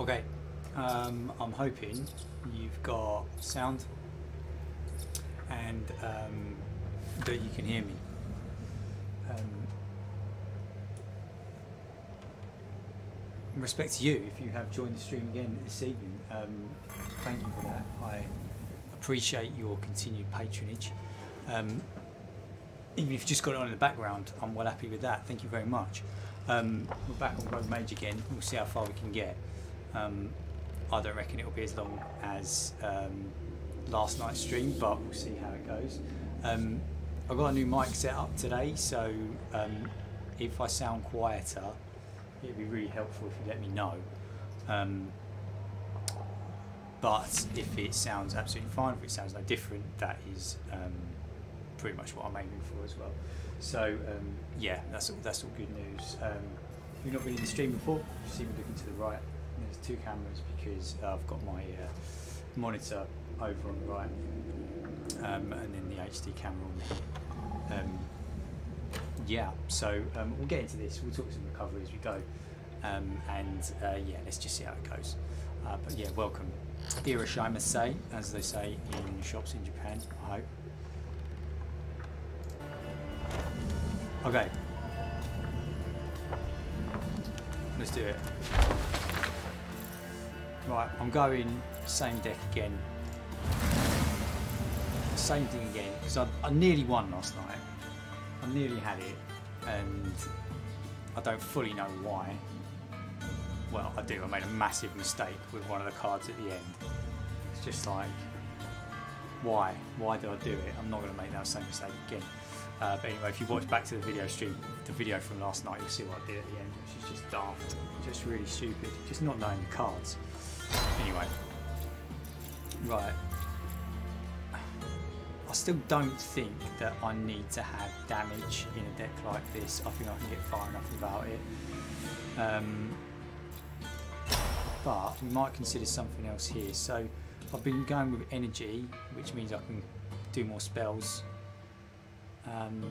Okay, um, I'm hoping you've got sound and um, that you can hear me. Um, in respect to you, if you have joined the stream again this evening, um, thank you for that. I appreciate your continued patronage. Um, even if you've just got it on in the background, I'm well happy with that. Thank you very much. Um, we're back on Rogue Mage again. We'll see how far we can get. Um, I don't reckon it'll be as long as um, last night's stream, but we'll see how it goes. Um, I've got a new mic set up today, so um, if I sound quieter, it'd be really helpful if you let me know. Um, but if it sounds absolutely fine, if it sounds no different, that is um, pretty much what I'm aiming for as well. So yeah, that's all, that's all good news. If you've not been in the stream before, you see me looking to the right. There's two cameras because I've got my uh, monitor over on the right, um, and then the HD camera on here. Um, yeah, so um, we'll get into this. We'll talk some recovery as we go, um, and uh, yeah, let's just see how it goes. Uh, but yeah, welcome. Irish, I must say, as they say in shops in Japan. I hope. Okay. Let's do it. Right, I'm going same deck again. Same thing again, because I, I nearly won last night. I nearly had it, and I don't fully know why. Well, I do. I made a massive mistake with one of the cards at the end. It's just like, why? Why did I do it? I'm not going to make that same mistake again. Uh, but anyway, if you watch back to the video stream, the video from last night, you'll see what I did at the end, which is just daft, just really stupid, just not knowing the cards. Anyway, right. I still don't think that I need to have damage in a deck like this. I think I can get far enough without it. Um, but we might consider something else here. So I've been going with energy, which means I can do more spells um,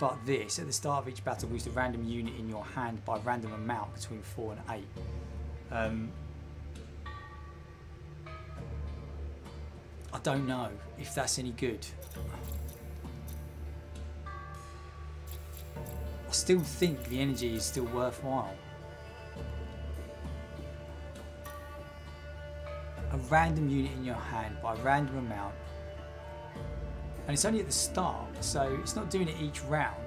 but this, at the start of each battle, boost a random unit in your hand by random amount between 4 and 8. Um, I don't know if that's any good. I still think the energy is still worthwhile. A random unit in your hand by a random amount and it's only at the start, so it's not doing it each round.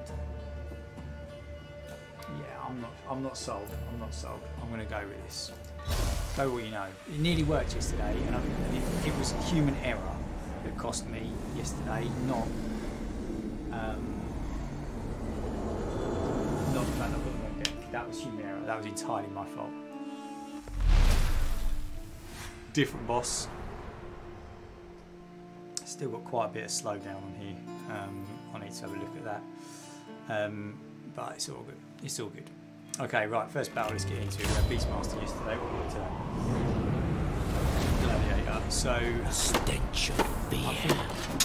I'm not. I'm not sold. I'm not sold. I'm going to go with this. Go what you know. It nearly worked yesterday, and, I, it, it, was human error that cost me yesterday, not um, not the fact that. That was human error. That was entirely my fault. Different boss still got quite a bit of slowdown on here. Um, I need to have a look at that. Um, but it's all good. It's all good. Okay, right, first battle, let's get into it. Beastmaster yesterday, what today? Gladiator. So. A stench of fear.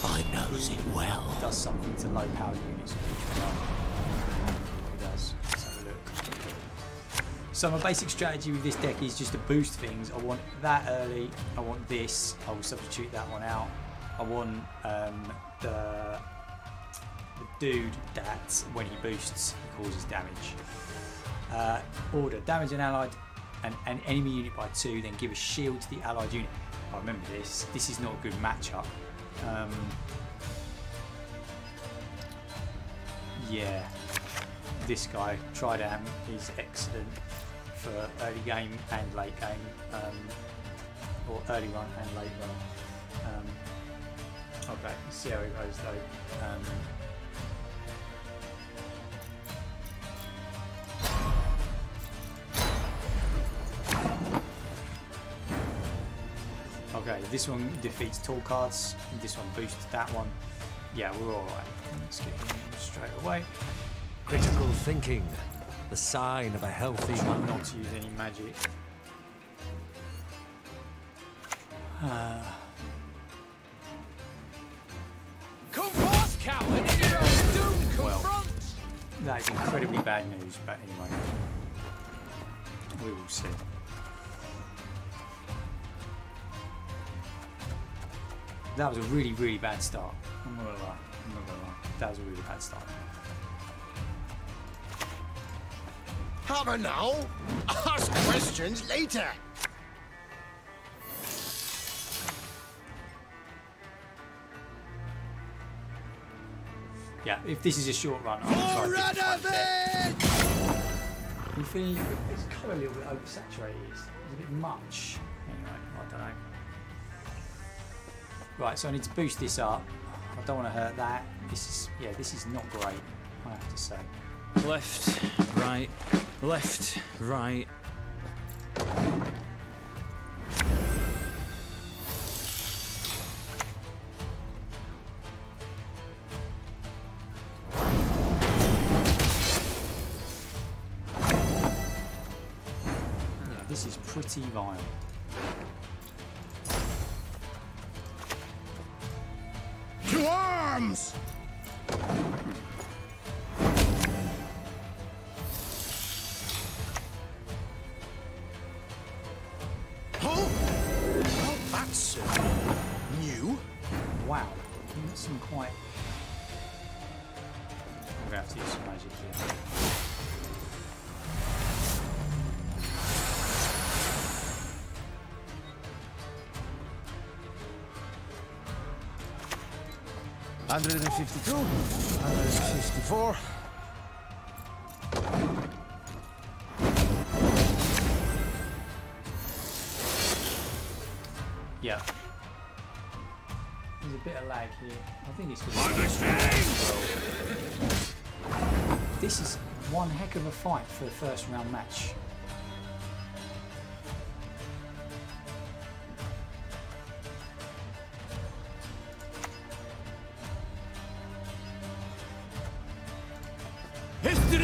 I, I knows it well. Does something to low power units It does. Let's have a look. So my basic strategy with this deck is just to boost things. I want that early. I want this. I will substitute that one out. I want um, the, the dude that when he boosts he causes damage. Uh, order damage an allied and an enemy unit by two, then give a shield to the allied unit. I remember this. This is not a good matchup. Um, yeah, this guy Tridam is excellent for early game and late game, um, or early run and late run. Um, Okay, see how it goes though. Um, okay, this one defeats tall cards, this one boosts that one. Yeah, we're alright. Let's get him straight away. Critical thinking, the sign of a healthy Try not to use any magic. Uh, That is incredibly bad news, but anyway. We will see. That was a really, really bad start. I'm not gonna lie. I'm not gonna lie. That was a really bad start. Hammer now. Ask questions later. Yeah, if this is a short run, I'm For try to pick the time You feeling it's kind of a little bit oversaturated. It's a bit much. Anyway, I don't know. Right, so I need to boost this up. I don't want to hurt that. This is yeah, this is not great. I have to say. Left, right, left, right. Yeah, this is pretty vile. To 152, 154. Yeah. There's a bit of lag here. I think it's because This is one heck of a fight for the first round match.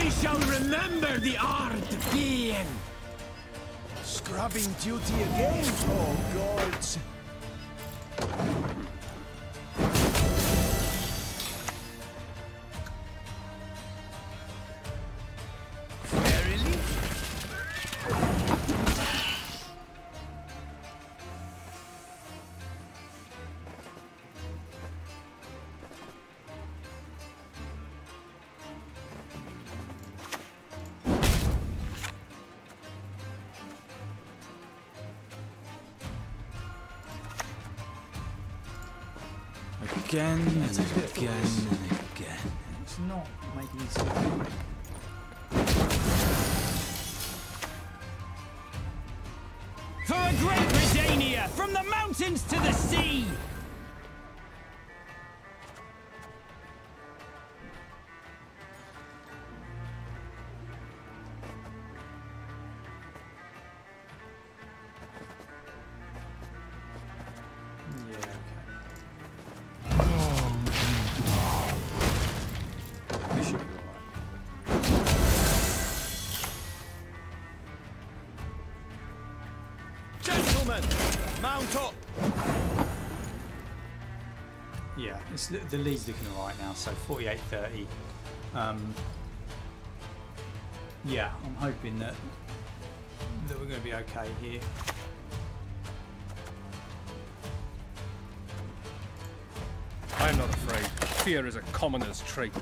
History shall remember the art being. Scrubbing duty again. Oh, gods. Not making sense. For a great Redania, from the mountains to the sea! The lead's looking alright now, so 48 30. Um, yeah, I'm hoping that that we're going to be okay here. I am not afraid. Fear is a commoner's trait.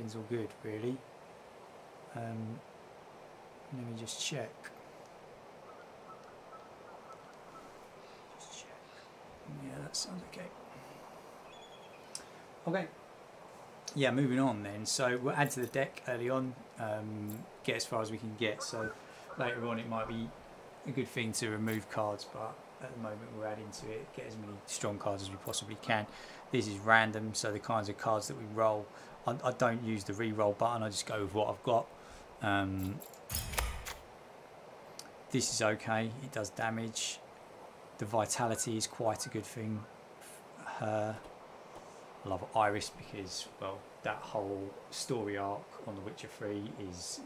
Everything's all good, really. Um, let me just check. Just check. Yeah, that sounds okay. Okay. yeah, moving on then. So we'll add to the deck early on, um, get as far as we can get. So later on, it might be a good thing to remove cards, but at the moment we're adding to it, get as many strong cards as we possibly can. This is random, so the kinds of cards that we roll, I, I don't use the re-roll button. I just go with what I've got. Um, this is okay. It does damage. The vitality is quite a good thing. Her. I love Iris because, well, that whole story arc on The Witcher 3 is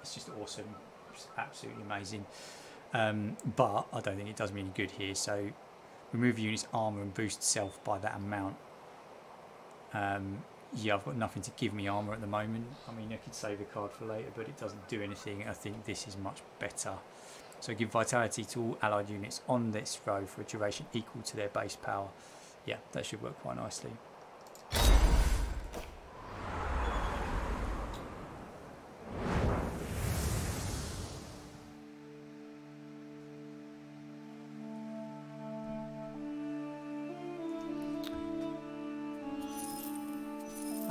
it's just awesome. It's absolutely amazing. Um, but I don't think it does me any good here. So remove unit's armor and boost self by that amount. Um, yeah, I've got nothing to give me armor at the moment. I mean, I could save a card for later, but it doesn't do anything. I think this is much better. So give vitality to all allied units on this row for a duration equal to their base power. Yeah, that should work quite nicely.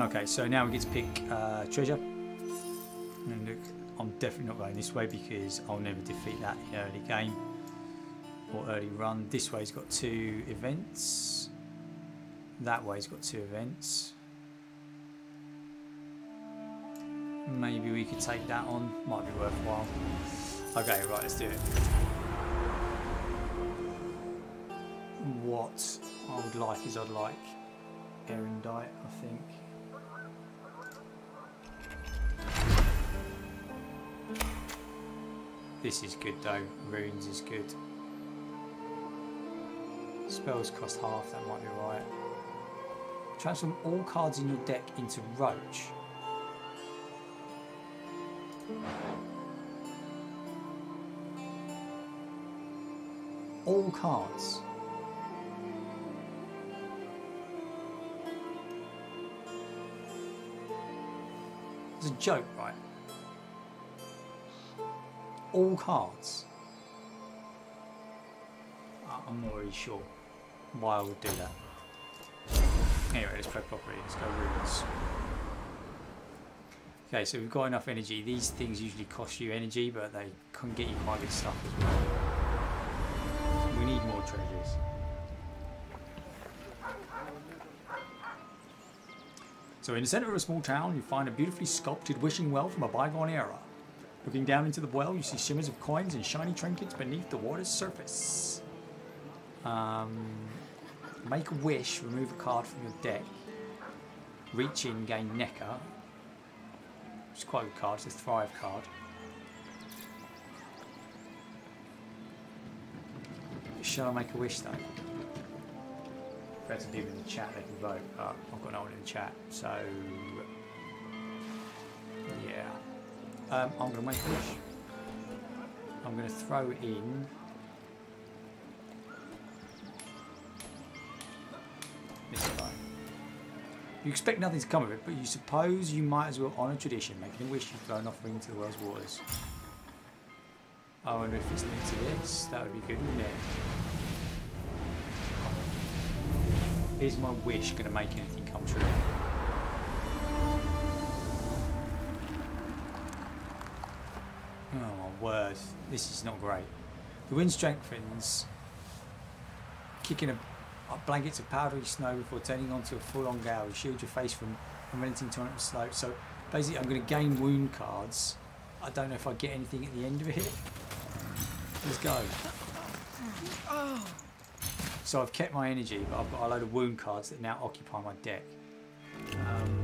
Okay, so now we get to pick uh, treasure. And look, I'm definitely not going this way because I'll never defeat that in early game or early run. This way's got two events. That way's got two events. Maybe we could take that on. Might be worthwhile. Okay, right, let's do it. What I would like is I'd like Erendite, I think. This is good though, runes is good. Spells cost half, that might be right. Transform all cards in your deck into Roach. All cards. It's a joke, right? All cards. I'm not really sure why I would do that. Anyway, let's play properly. Let's go runes. Okay, so we've got enough energy. These things usually cost you energy, but they can get you quite good stuff as well. We need more treasures. So in the centre of a small town, you find a beautifully sculpted wishing well from a bygone era. Looking down into the well, you see shimmers of coins and shiny trinkets beneath the water's surface. Um, make a wish, remove a card from your deck. Reach in, gain Nekker. It's quite a good card, it's a Thrive card. Shall I make a wish though? I had some people in the chat, they can vote. Uh, I've got no one in the chat, so Um, I'm going to make a wish. I'm going to throw in. This. You expect nothing to come of it, but you suppose you might as well honour tradition, making a wish you throw an offering into the world's waters. I wonder if it's linked to this. That would be good, wouldn't it? Is my wish going to make anything come true? Word, this is not great. The wind strengthens, kicking a, a blankets of powdery snow before turning onto a full-on gale. You shield your face from unrelenting torrent of slope. So basically, I'm going to gain wound cards. I don't know if I get anything at the end of it. Let's go. So I've kept my energy, but I've got a load of wound cards that now occupy my deck. Um,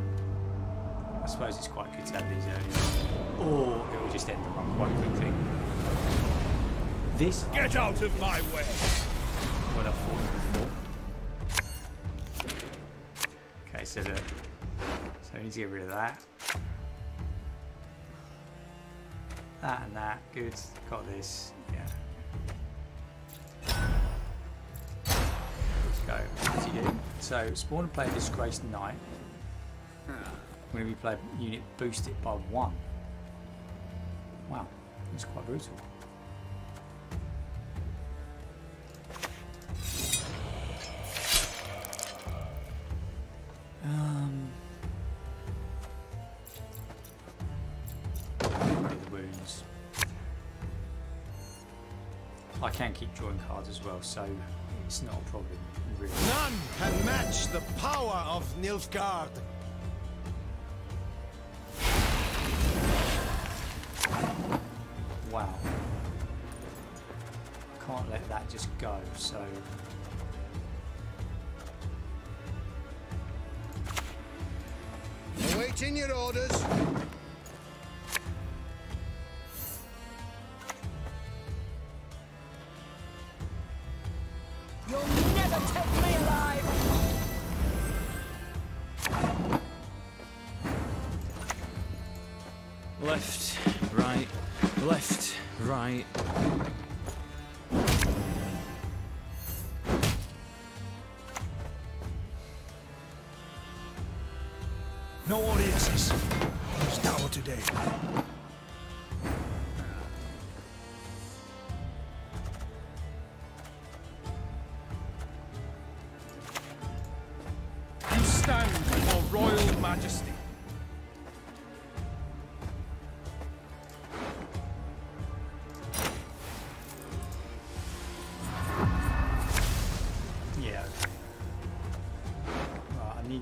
I suppose it's quite good to have these early. Or it will just end the run quite quickly. This Get out of my way! what I thought before. Okay, so the so we need to get rid of that. That and that. Good. Got this. Yeah. Let's go. What's he do? So spawn and play disgraced knight when a replay unit boost it by one. Wow, that's quite brutal. Um, the wounds. I can keep drawing cards as well, so it's not a problem. Really. None can match the power of Nilfgaard. Wow. Can't let that just go, so. Awaiting your orders.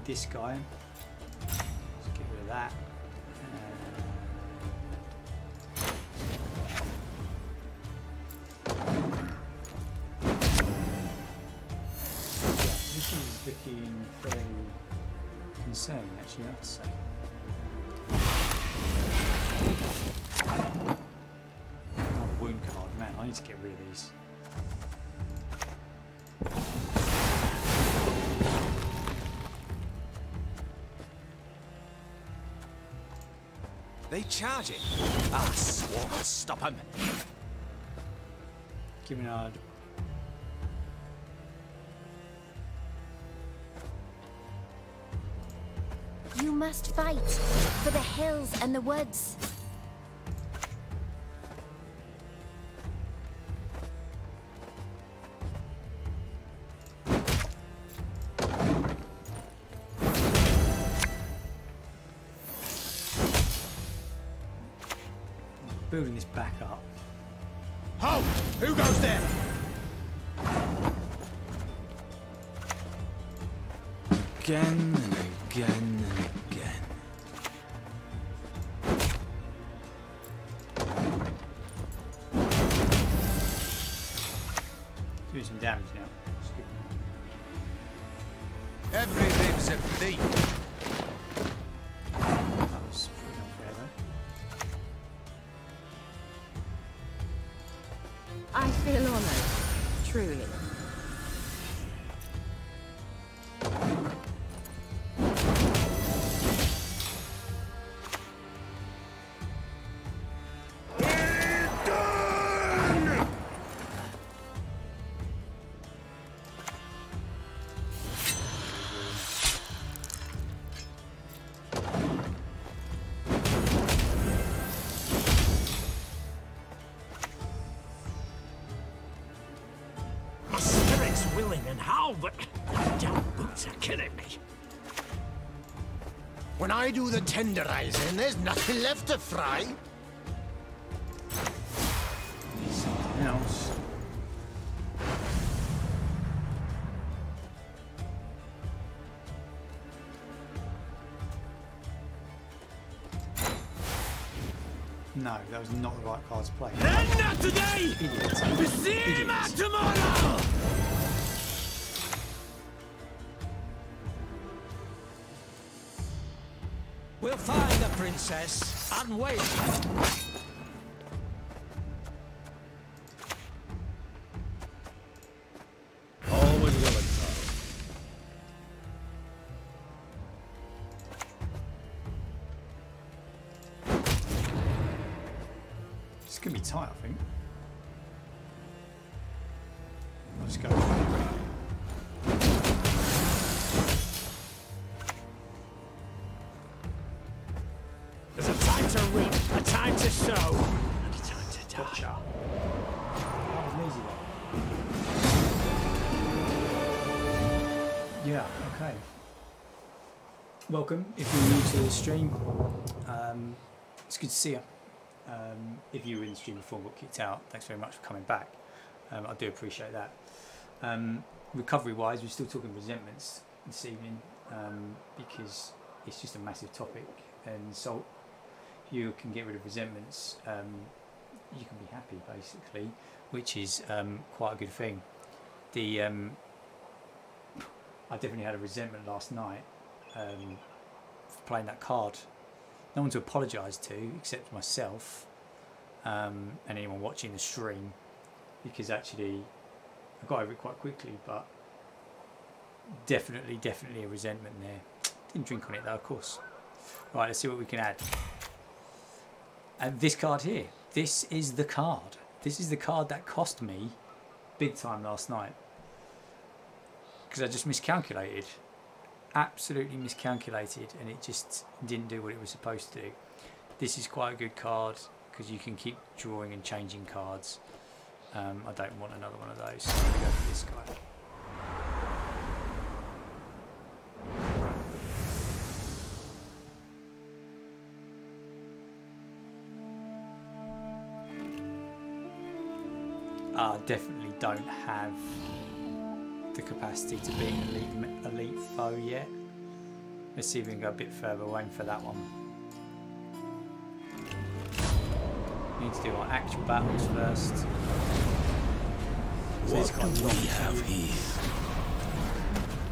This guy. Let's get rid of that. Uh, this is looking fairly concerning, actually, I have to say. Another wound card, man, I need to get rid of these. They charge it. I swore I'd stop them. Giminard. You must fight for the hills and the woods. I do the tenderizing, there's nothing left to fry. Something else. No, that was not the right card to play. And not today! Idiot. Princess. And Welcome if you're new to the stream. Um, it's good to see you. Um, if you were in the stream before and got kicked out, thanks very much for coming back. Um, I do appreciate that. Um, recovery wise, we're still talking resentments this evening um, because it's just a massive topic. And so you can get rid of resentments, um, you can be happy basically, which is quite a good thing. The I definitely had a resentment last night um, for playing that card. No one to apologise to except myself um, and anyone watching the stream because actually I got over it quite quickly, but definitely, definitely a resentment there. Didn't drink on it though, of course. Right, let's see what we can add. And this card here, this is the card. This is the card that cost me big time last night because I just miscalculated. Absolutely miscalculated, and it just didn't do what it was supposed to do. This is quite a good card because you can keep drawing and changing cards. Um, I don't want another one of those. So I'm gonna go for this guy. I definitely don't have the capacity to be an elite, elite foe yet. Let's see if we can go a bit further away for that one. need to do our actual battles first. So What do we have here?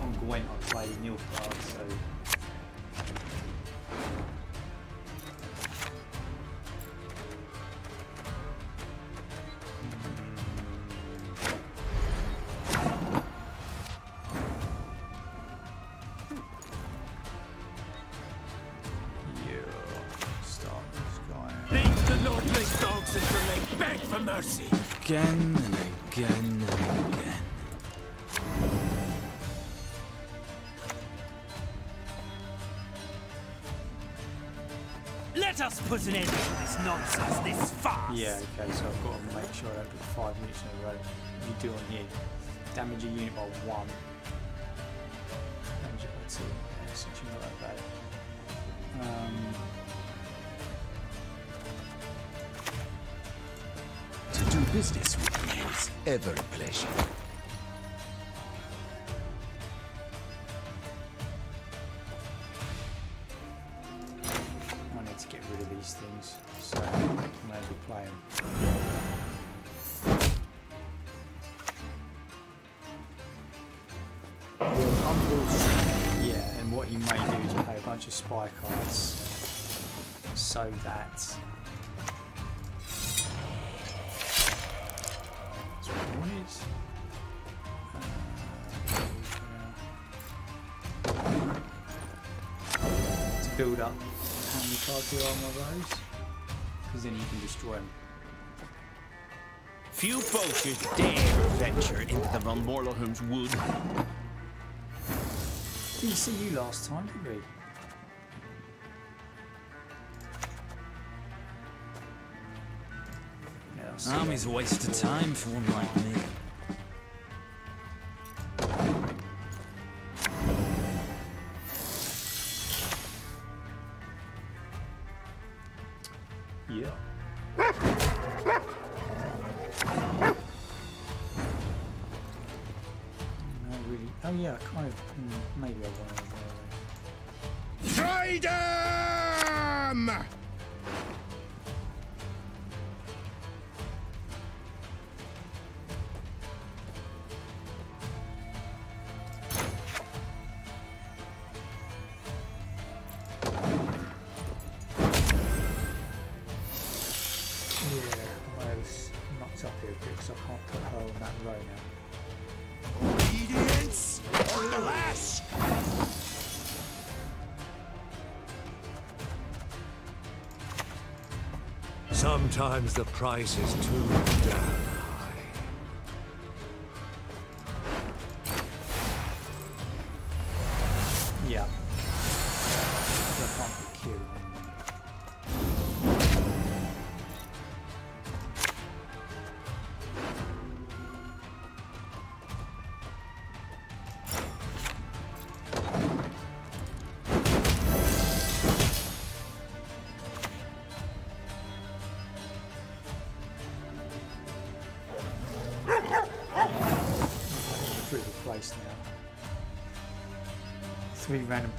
On Gwent I play Nilfgaard, so Let put an end to this nonsense, this farce. Yeah, okay, so I've got to make sure do five minutes in a row. You do on here. Damage a unit by one. Damage it by two. Yeah, actually not that bad. Um, To do business with me is ever a pleasure. To build up how many cards there are on one of those, because then you can destroy them. Few poachers dare venture into the Von Morlohun's wood. Didn't see you last time, did we? Yeah, I'll see Army's a waste of time for one like me. Sometimes the price is too damn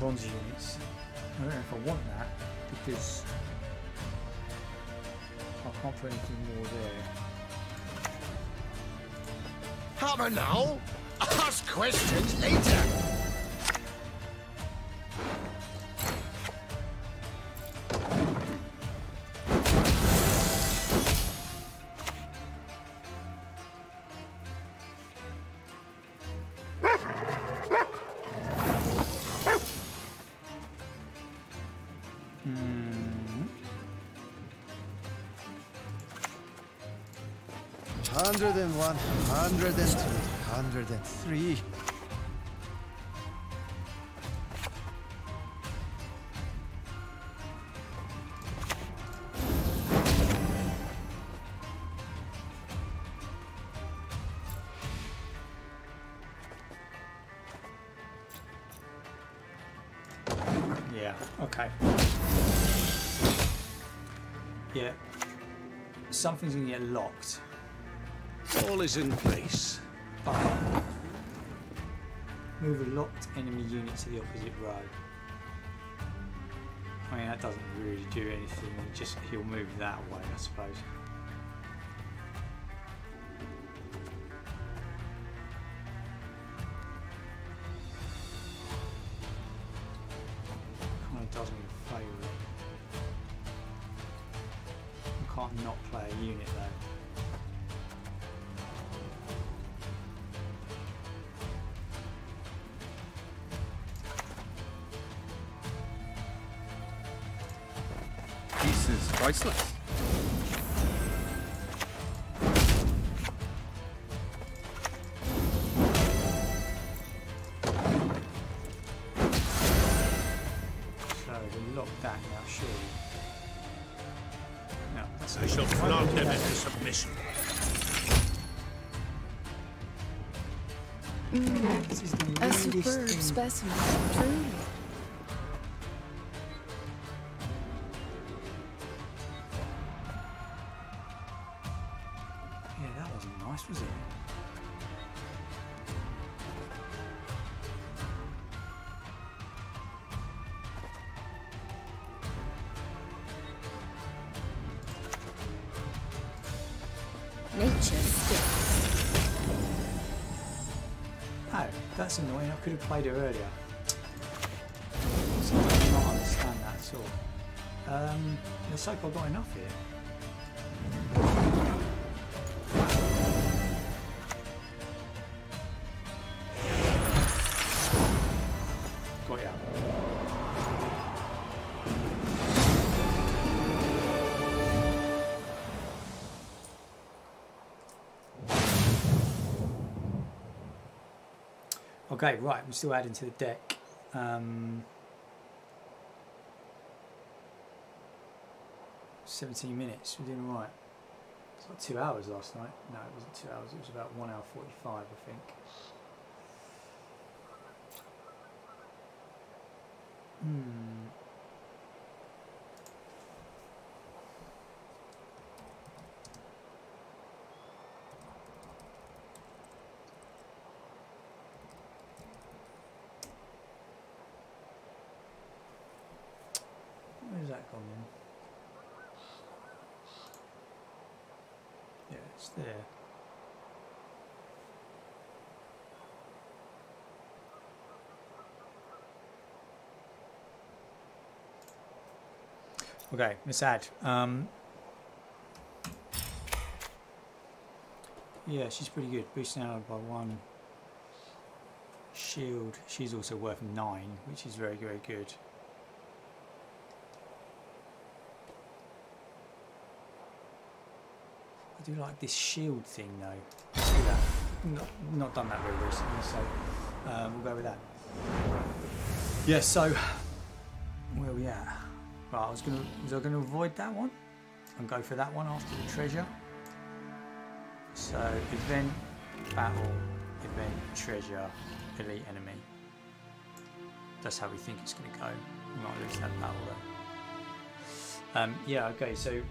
bronze units. I don't know if I want that because I can't put anything more there. Hammer now. Ask questions hundred and two, hundred and three. Yeah, okay. Yeah. Something's gonna get locked. All is in place. Move a locked enemy unit to the opposite row. I mean, that doesn't really do anything. Just he'll move that way, I suppose. Mm, weirdest superb thing. specimen, that's annoying. I could have played it earlier. So I do not understand that at all. Um, let's hope I've got enough here. Okay, right, I'm still adding to the deck. Um, 17 minutes, we're doing alright. It's like two hours last night. No, it wasn't two hours, it was about 1 hour 45, I think. Hmm. Where's that gone then? It's there. Okay, Miss Ad. Um, yeah, she's pretty good. Boosting out by one. Shield. She's also worth nine, which is very, very good. I do like this shield thing though. Not, not done that very recently, so um, we'll go with that. Yeah, so where are we at? Right, I was gonna was I gonna avoid that one and go for that one after the treasure. So event, battle, event, treasure, elite enemy. That's how we think it's gonna go. We might lose that battle though. Um, yeah, okay, so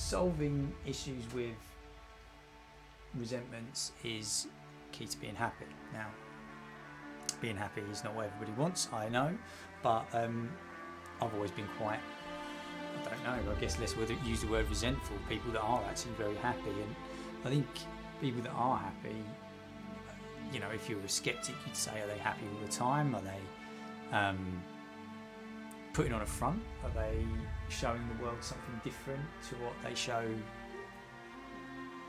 solving issues with resentments is key to being happy. Now, being happy is not what everybody wants, I know, but um, I've always been quite, I don't know, I guess let's use the word resentful, people that are actually very happy. And I think people that are happy, you know, if you're a skeptic, you'd say, are they happy all the time? Are they um, putting on a front? Are they showing the world something different to what they show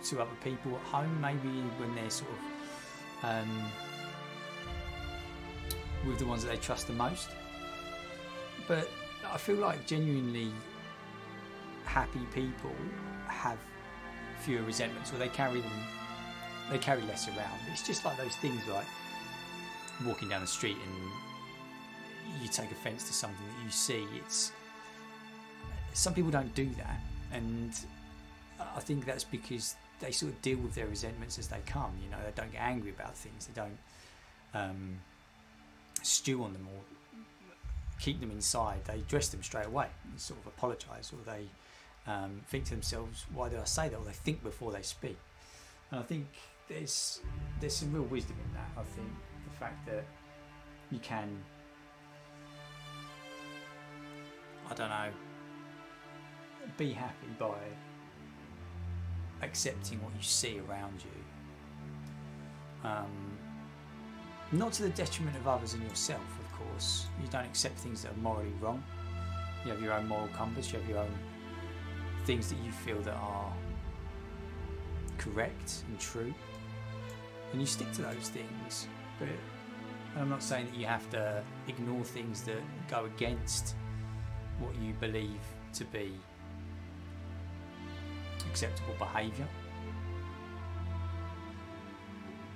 to other people at home? Maybe when they're sort of um, with the ones that they trust the most. But I feel like genuinely happy people have fewer resentments, or they carry them, they carry less around. It's just like those things like walking down the street and you take offence to something that you see. It's some people don't do that, and I think that's because they sort of deal with their resentments as they come. You know, they don't get angry about things. They don't um, stew on them or keep them inside. They address them straight away and sort of apologise, or they um, think to themselves, "Why did I say that?" Or they think before they speak. And I think there's there's some real wisdom in that. I think the fact that you can, I don't know, be happy by accepting what you see around you. Um, not to the detriment of others and yourself, of course. You don't accept things that are morally wrong. You have your own moral compass, you have your own things that you feel that are correct and true. And you stick to those things. But I'm not saying that you have to ignore things that go against what you believe to be acceptable behaviour.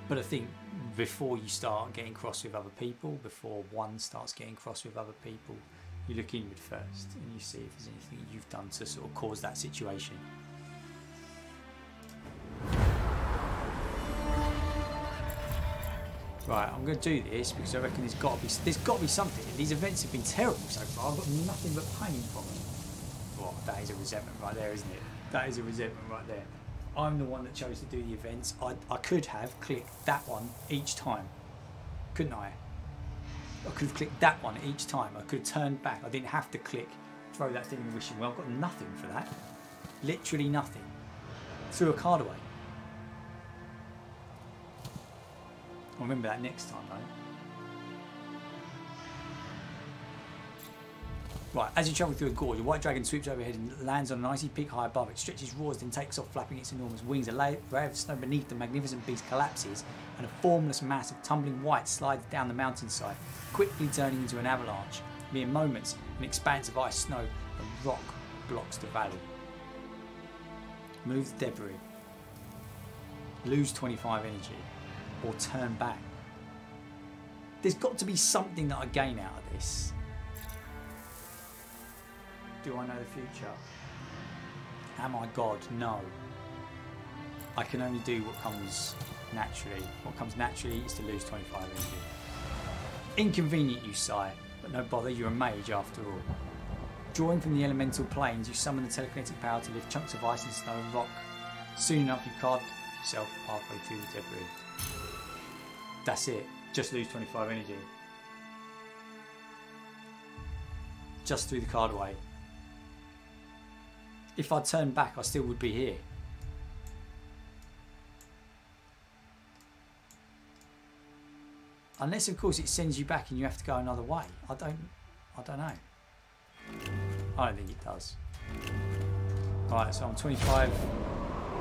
But I think before you start getting cross with other people, before one starts getting cross with other people, you look inward first and you see if there's anything you've done to sort of cause that situation. Right, I'm going to do this because I reckon there's got to be there's got to be something. These events have been terrible so far. I've got nothing but pain from them. Well, that is a resentment right there, isn't it? That is a resentment right there. I'm the one that chose to do the events. I, I could have clicked that one each time, couldn't I? I could have clicked that one each time. I could have turned back. I didn't have to click, throw that thing in the wishing well. I've got nothing for that. Literally nothing. Threw a card away. I'll remember that next time, though. Right, as you travel through a gorge, a white dragon sweeps overhead and lands on an icy peak high above it, stretches, roars, then takes off, flapping its enormous wings. A layer of snow beneath the magnificent beast collapses, and a formless mass of tumbling white slides down the mountainside, quickly turning into an avalanche. Mere moments, an expanse of ice, snow, and rock blocks the valley. Move the debris. Lose 25 energy. Or turn back. There's got to be something that I gain out of this. Do I know the future? Am I God? No. I can only do what comes naturally. What comes naturally is to lose 25 energy. Inconvenient, you sigh, but no bother, you're a mage after all. Drawing from the elemental planes, you summon the telekinetic power to lift chunks of ice and snow and rock. Soon enough, you carved yourself halfway through the debris. That's it. Just lose 25 energy. Just threw the card away. If I turned back, I still would be here. Unless, of course, it sends you back and you have to go another way. I don't, I don't know. I don't think it does. Right, so I'm 25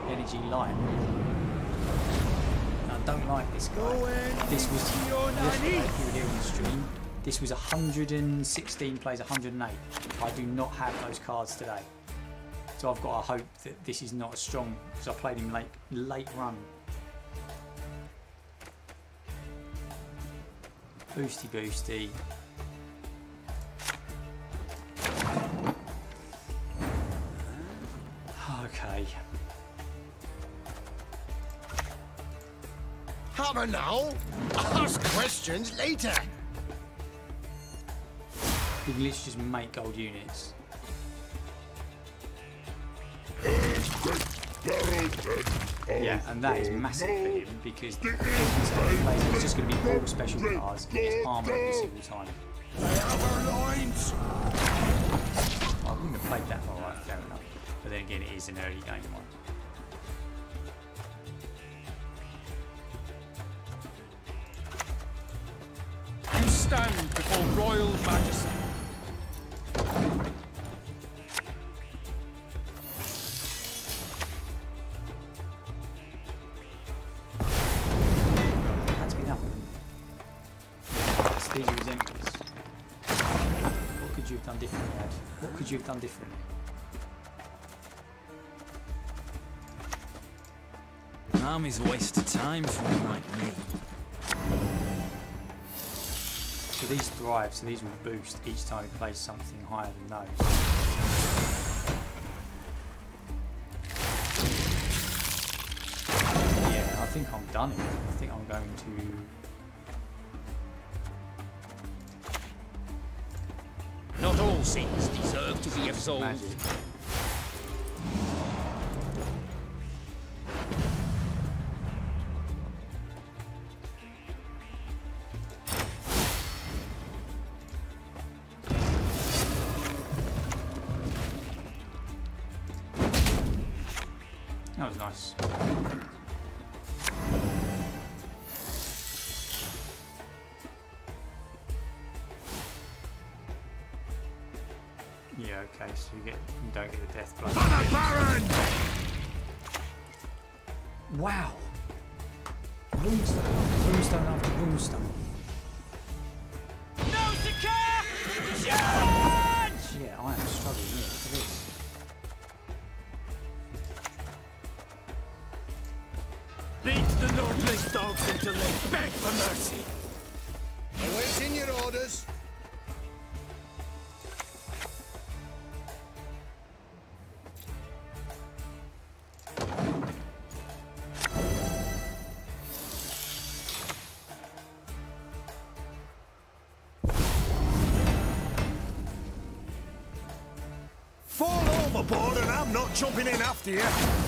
energy light. I don't like this guy. This was if you were here on the stream. This was 116 plays 108. I do not have those cards today. So I've got to hope that this is not as strong because I played him late late run. Boosty boosty. Okay. Hammer now. Ask questions later. You can literally just make gold units. Yeah, and that is massive for him because it's just going to be all special cards, it's armor every single time. I wouldn't have played that far, right, fair enough. But then again, it is an early game one. You stand before royal majesty. Waste time for one like me. So these thrive, so these will boost each time he plays something higher than those. Yeah, I think I'm done here. I think I'm going to Not all sins deserve to be absolved. Overboard and I'm not jumping in after you.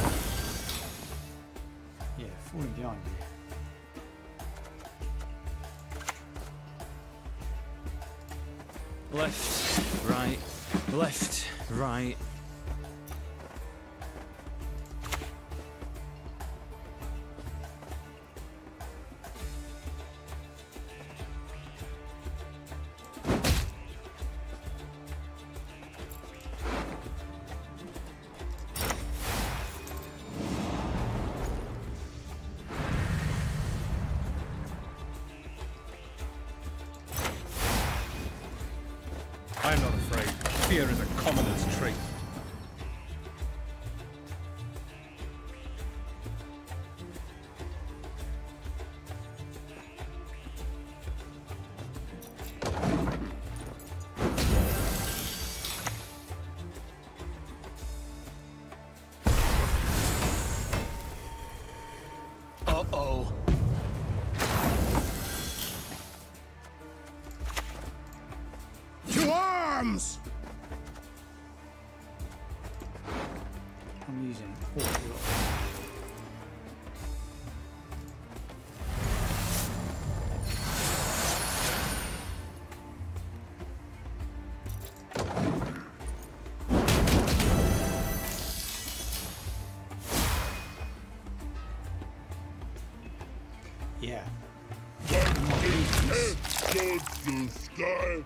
The sky.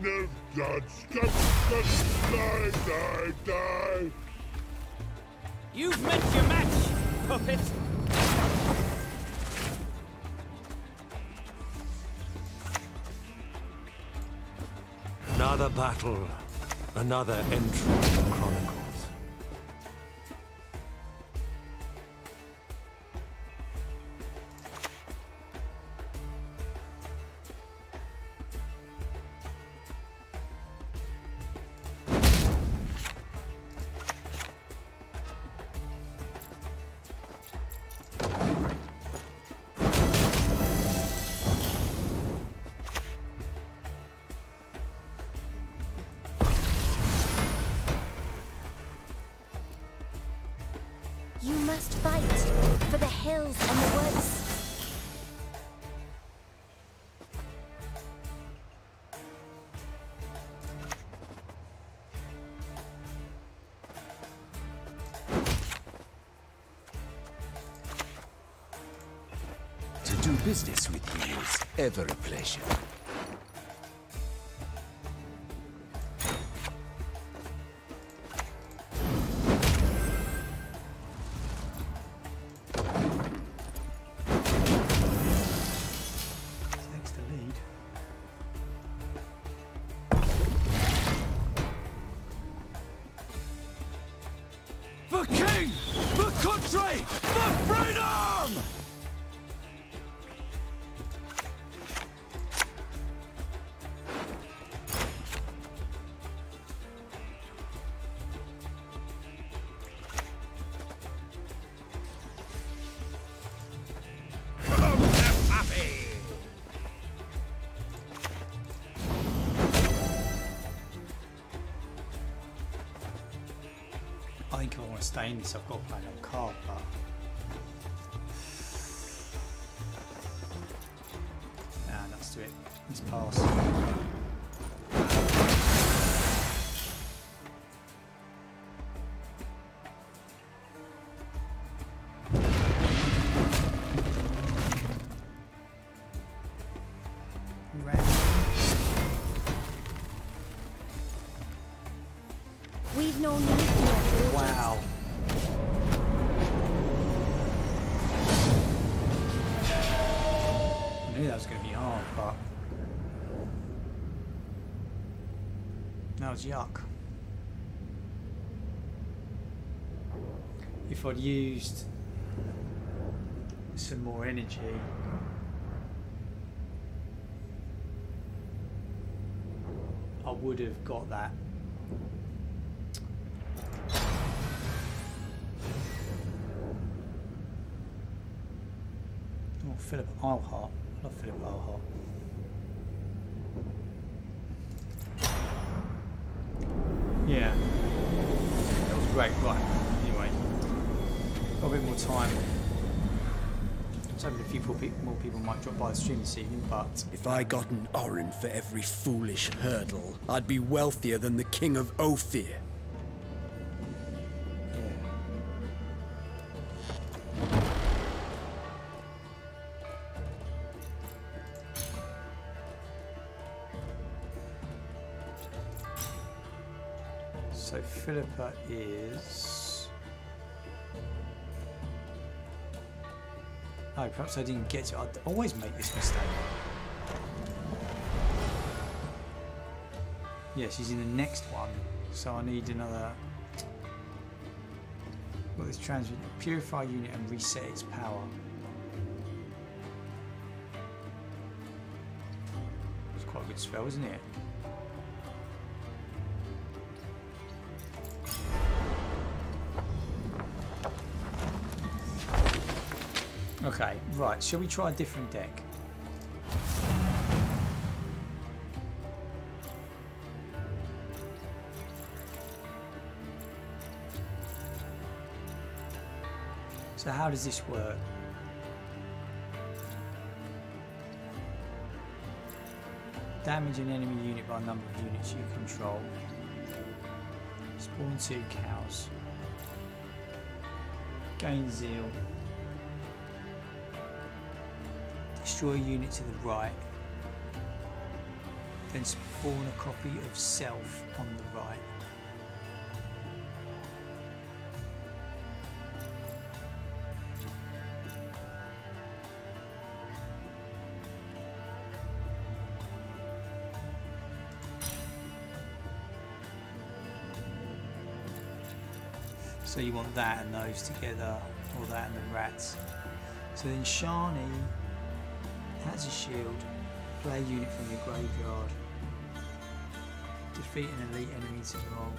No touch. Touch die, die, die. You've met your match, puppet. Another battle, another entry in the Chronicles. Ever a pleasure. No need for your orders. Wow. I knew that was going to be hard, but that was yuck. If I'd used some more energy, I would have got that Philip Eilhart. I love Philip Eilhart. Yeah. That was great. Right. Anyway. Got a bit more time. I was hoping a few more pe- more people might drop by the stream this evening, but If I got an Oren for every foolish hurdle, I'd be wealthier than the king of Ophir. So Philippa is. Oh, perhaps I didn't get it. I always make this mistake. Yeah, she's in the next one, so I need another. Well, this transfer purify unit and reset its power. It's quite a good spell, isn't it? Right. Shall we try a different deck? So how does this work? Damage an enemy unit by number of units you control. Spawn two cows. Gain zeal. Destroy a unit to the right. Then spawn a copy of self on the right. So you want that and those together, or that and the rats. So then Shani has a shield. Play a unit from your graveyard. Defeat an elite enemy to roll.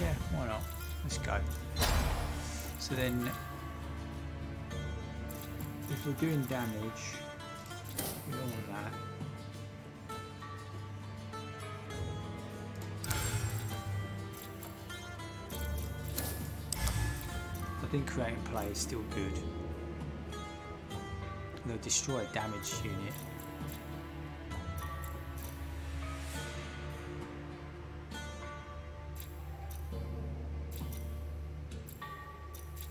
Yeah, why not? Let's go. So then, if we're doing damage, with all that, Creating play is still good. They'll destroy a damaged unit.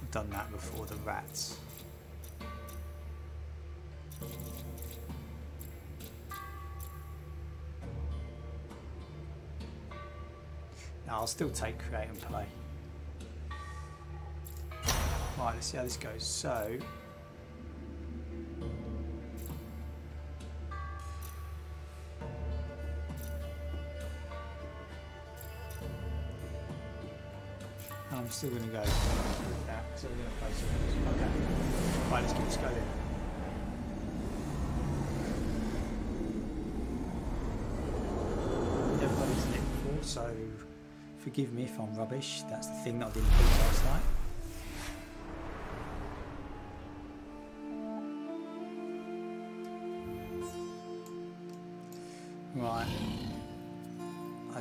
I've done that before the rats. No, I'll still take create and play. Right, let's see how this goes. So, I'm still going to go with that. So we're going to play some. Okay. Right, let's get this. Never played this deck before, so forgive me if I'm rubbish. That's the thing that I didn't do last night.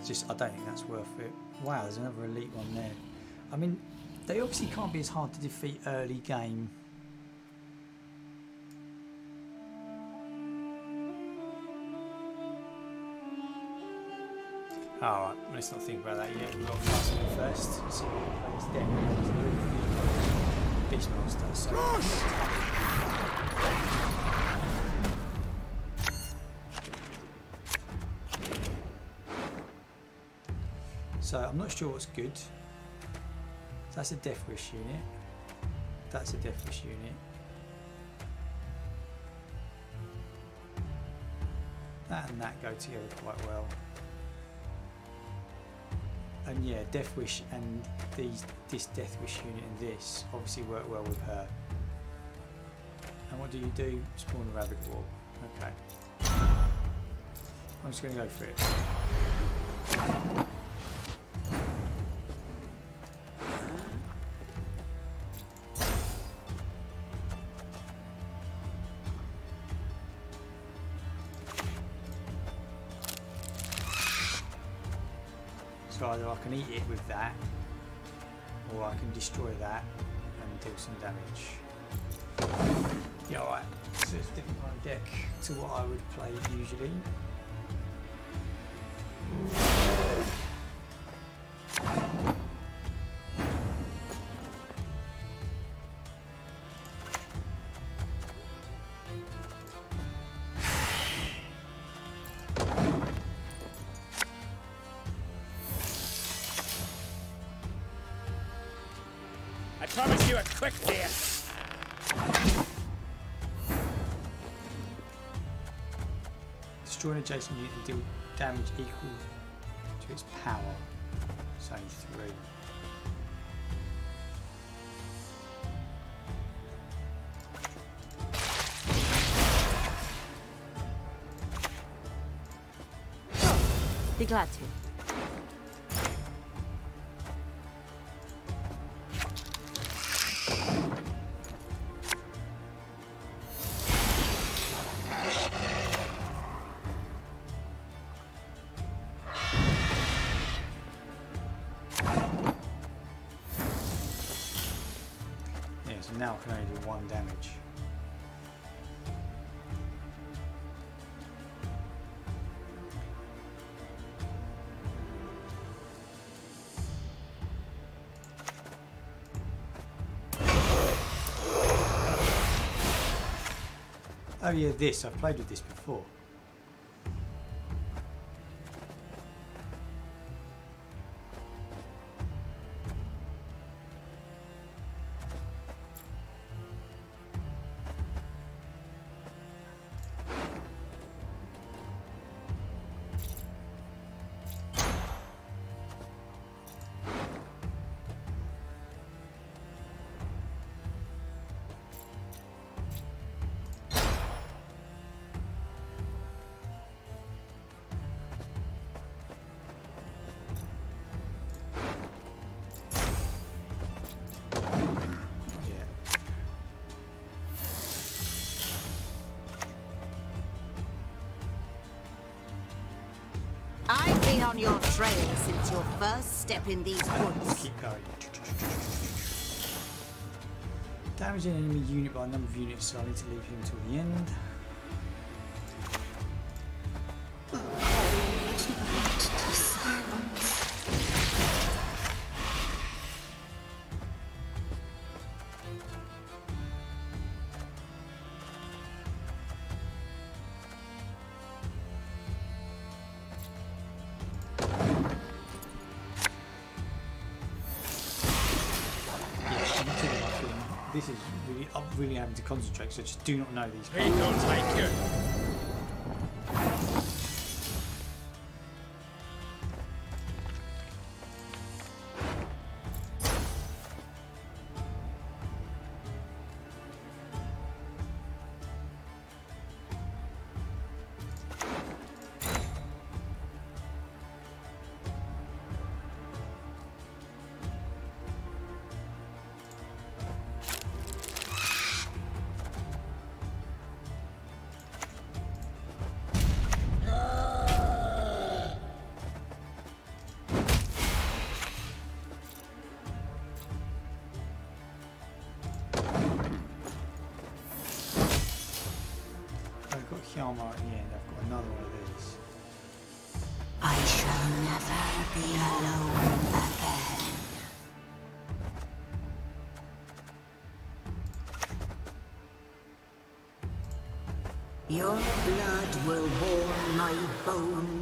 Just I don't think that's worth it. Wow, there's another elite one there. I mean, they obviously can't be as hard to defeat early game. Ah, Alright, let's not think about that yet. We've got to pass it first. See what he plays deck. Beast monster. So. So I'm not sure what's good. That's a Death Wish unit. That's a Death Wish unit. That and that go together quite well. And yeah, Death Wish and these this Death Wish unit and this obviously work well with her. And what do you do? Spawn a Rabbit Wall. Okay. I'm just going to go for it. Can eat it with that, or I can destroy that and deal some damage. Yeah, alright. So it's a different kind of deck to what I would play usually. I promise you a quick death. Destroy an adjacent unit and deal damage equal to its power. It's only three. Be glad to. Oh yeah, this. I've played with this before. Your first step in these woods. Keep going. Damaging enemy unit by a number of units, so I need to leave him until the end. Concentrate so just do not know these He cards. don't like you. I've got another one of these. I shall never be alone again. Your blood will warm my bones.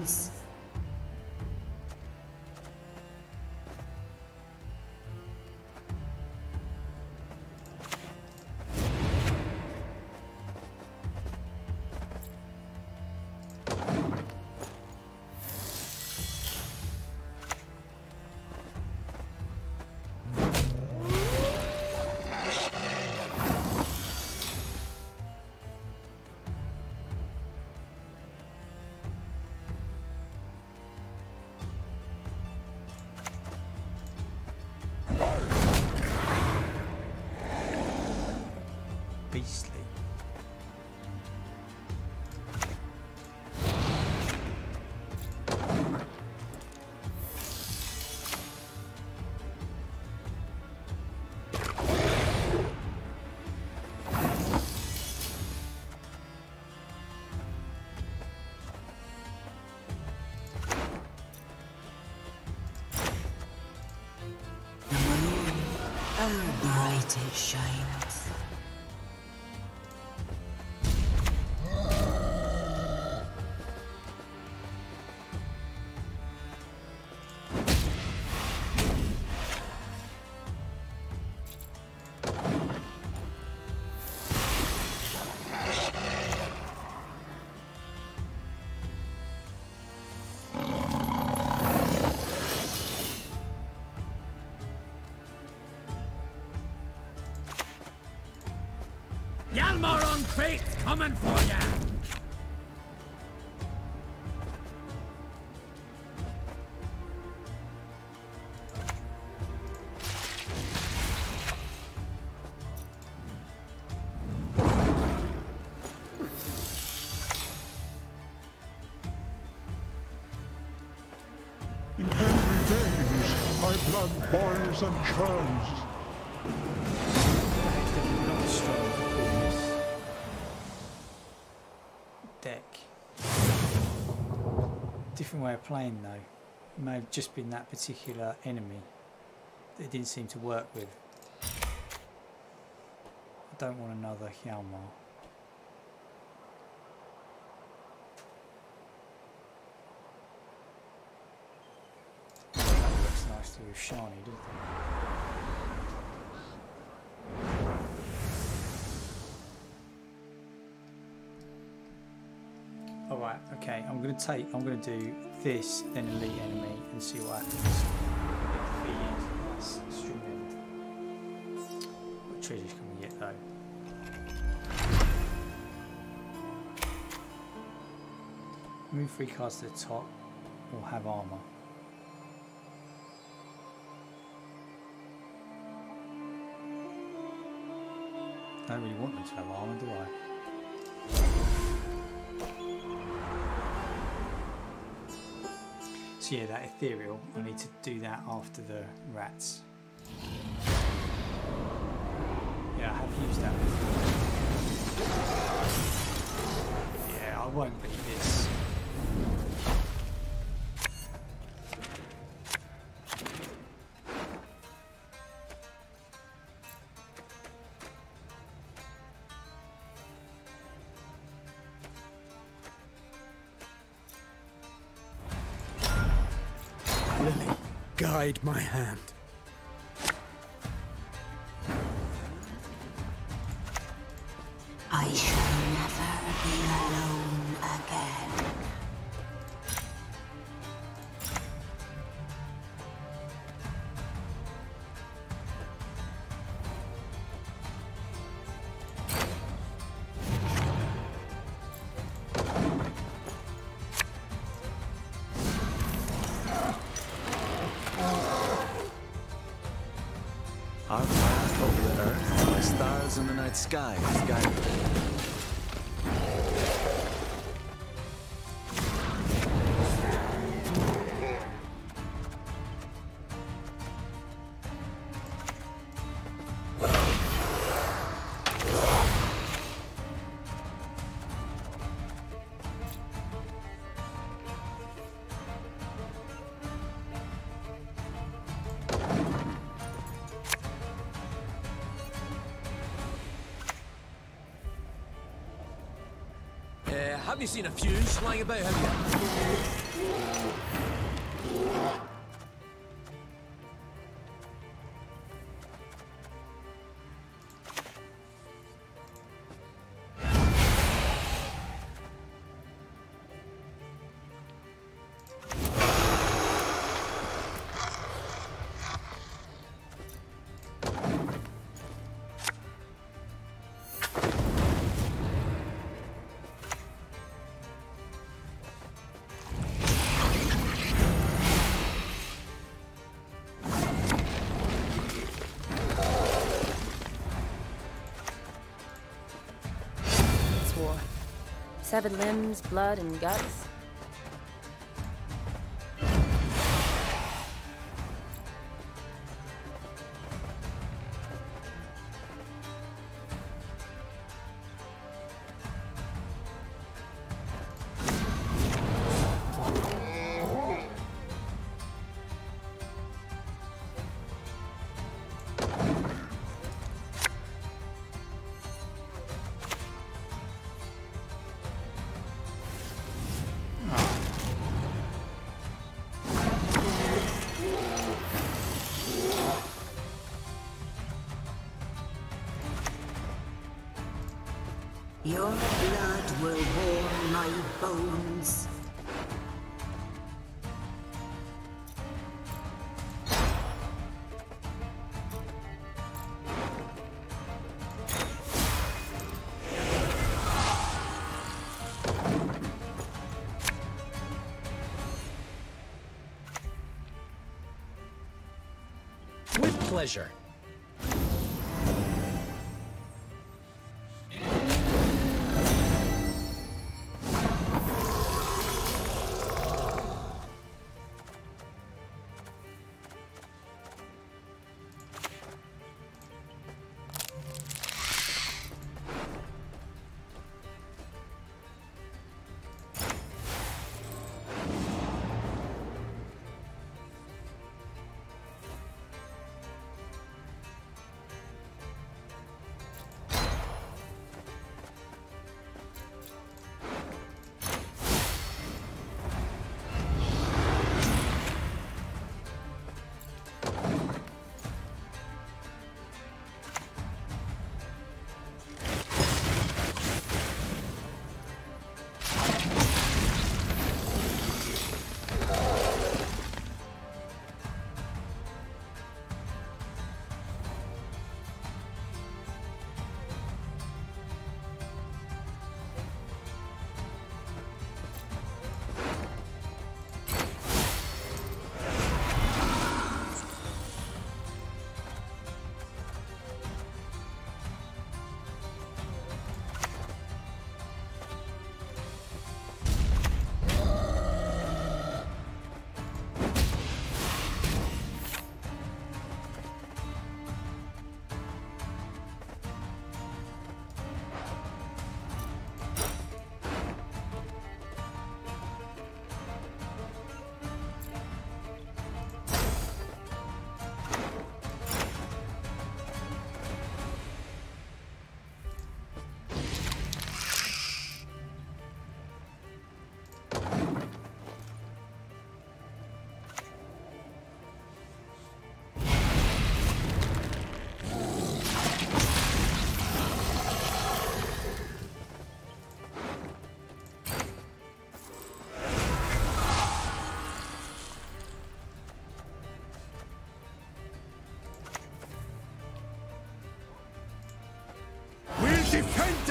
Bright it. Coming for ya! In hungry days, my blood boils and churns. Different way of playing though. It may have just been that particular enemy that it didn't seem to work with. I don't want another Hjalmar. That looks nice to shiny, doesn't it? Alright, okay, I'm gonna take I'm gonna do this, then elite enemy and see what happens. What treasures can we get though? Move three cards to the top or have armour. I don't really want them to have armour, do I? So yeah, that ethereal, I need to do that after the rats. Yeah, I have used that before. Yeah, I won't beat this. Guide my hand. seen a few lying about, have you? Seven limbs, blood, and guts. pleasure.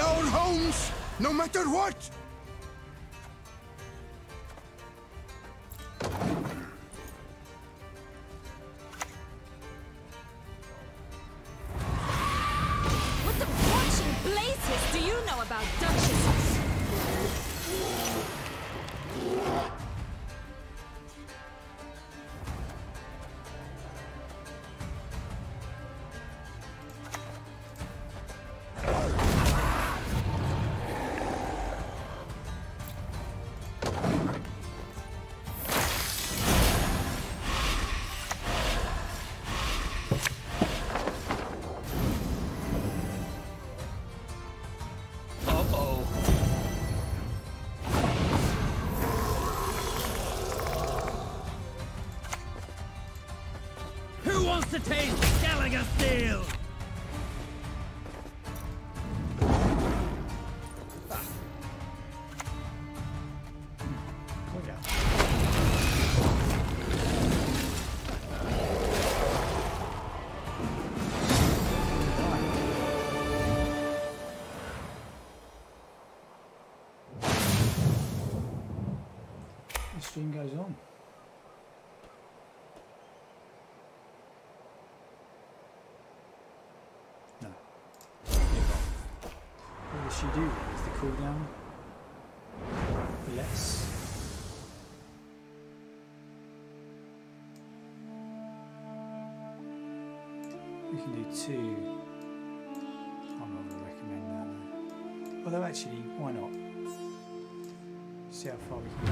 Our homes, no matter! What She do? Is the cooldown less? We can do two. I'm not going to recommend that. Though. Although actually, why not? See how far we can go.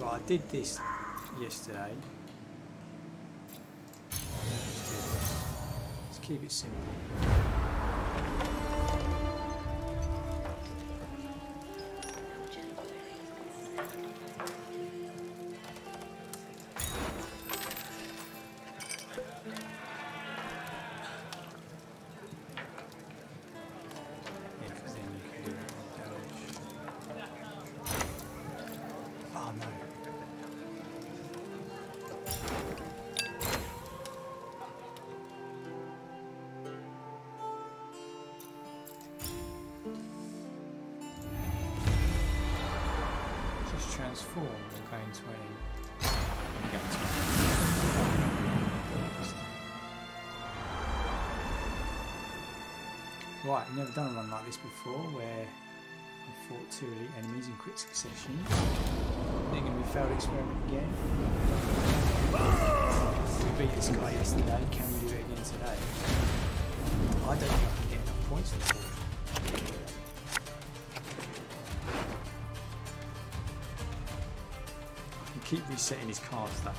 Well, I did this yesterday. Keep it simple. Right, never done a run like this before where I fought two elite enemies in quick succession. Then going to be failed experiment again. We beat this guy yesterday, can we do it again today? I don't think I can get enough points for can keep resetting his cards though,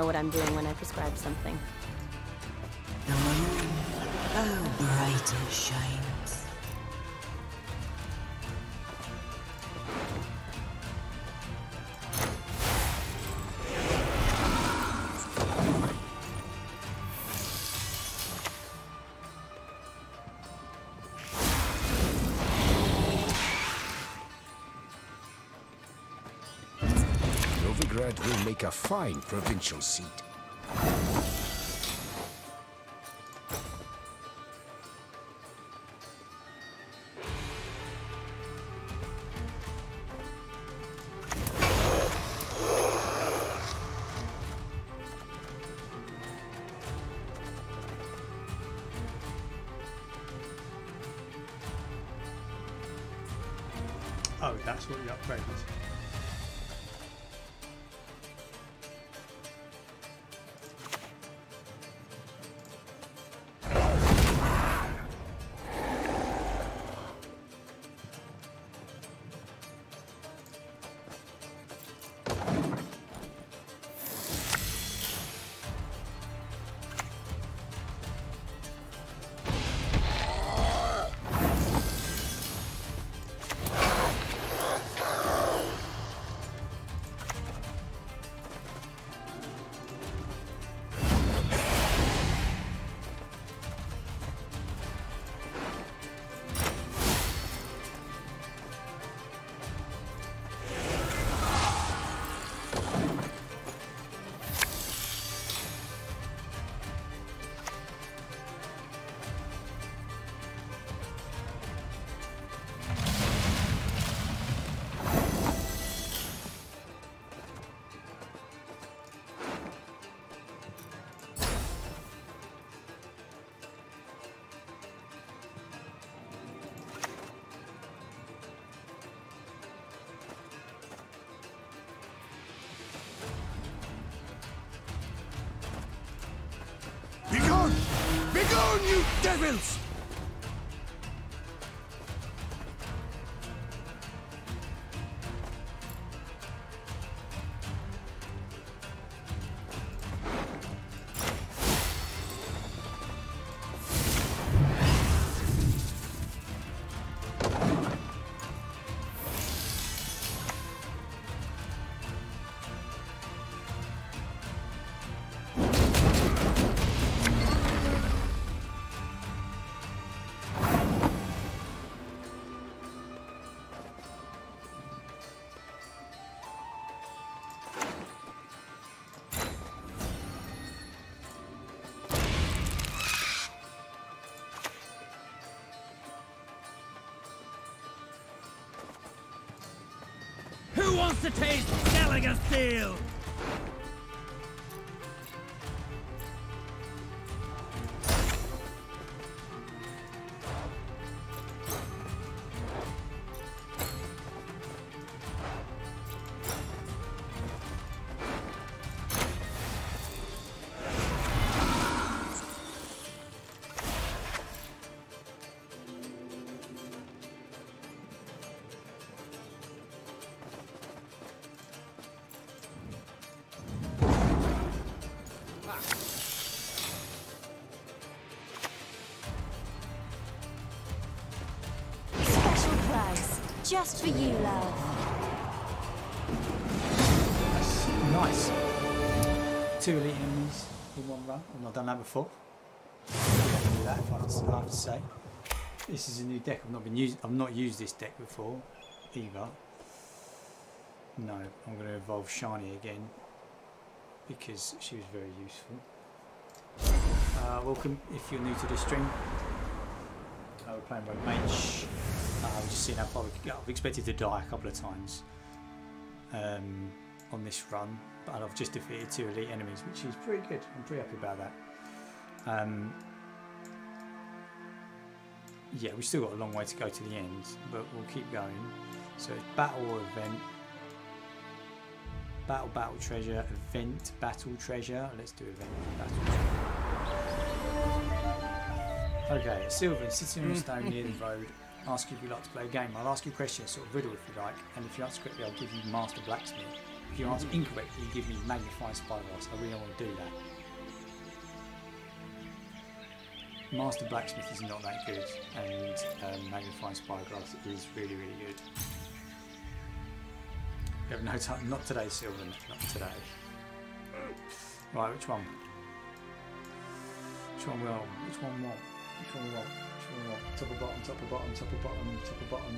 know what I'm doing when I prescribe something. A fine provincial seat. Who wants before. That I have to- say. This is a new deck. I've not been used. I've not used this deck before, either. No, I'm going to evolve Shiny again because she was very useful. Uh, welcome if you're new to the stream. Uh, we're playing Rogue Mage. Uh, I've just seen how far we could go. I've expected to die a couple of times um, on this run, but I've just defeated two elite enemies, which is pretty good. I'm pretty happy about that. Um, yeah, we've still got a long way to go to the end, but we'll keep going. So it's battle or event. Battle, battle treasure, event, battle treasure. Let's do event, battle treasure. Okay, Sylvan, sitting on a stone near the road. Ask you if you'd like to play a game. I'll ask you questions, sort of riddle if you like, and if you answer correctly, I'll give you Master Blacksmith. If you answer incorrectly, you give me magnifying spyglass. I really don't want to do that. Master Blacksmith is not that good, and um, Magnifying Spyglass is really, really good. We have no time. Not today, Sylvan. Not today. Right, which one? Which one will? Which one will? Which one will? Which one will? Top or bottom? Top or bottom? Top or bottom? Top or bottom?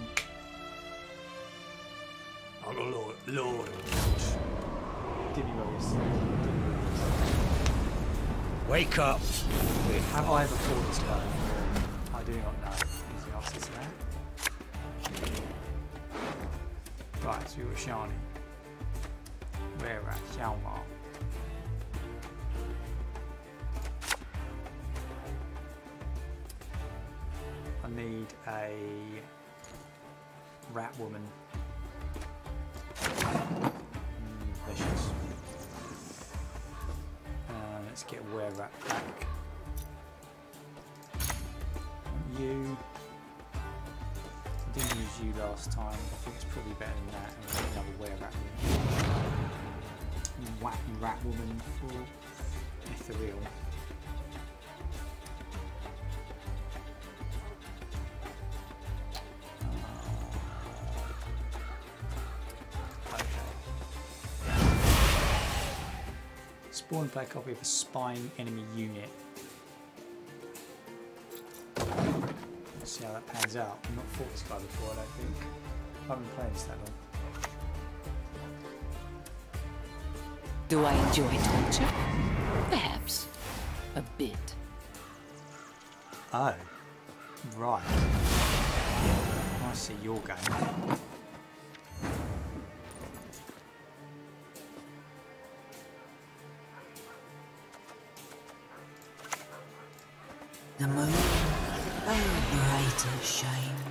Oh Lord, Lord! Give me those. Wake up! Have I ever fought this guy? I do not know. Anything else is there? Right, so we were Shani. Where at? Xiaomar. I need a rat woman. Mm, vicious. Uh, let's get were rat back. You. I didn't use you last time. I think it's probably better than that. And get another were rat. Wacky rat woman for ethereal. Spawn play copy of a spying enemy unit. Let's see how that pans out. I've not fought this guy before, I don't think. I haven't played this that long. Do I enjoy torture? Perhaps. A bit. Oh. Right. I see your game. The moon, oh, brighter shines.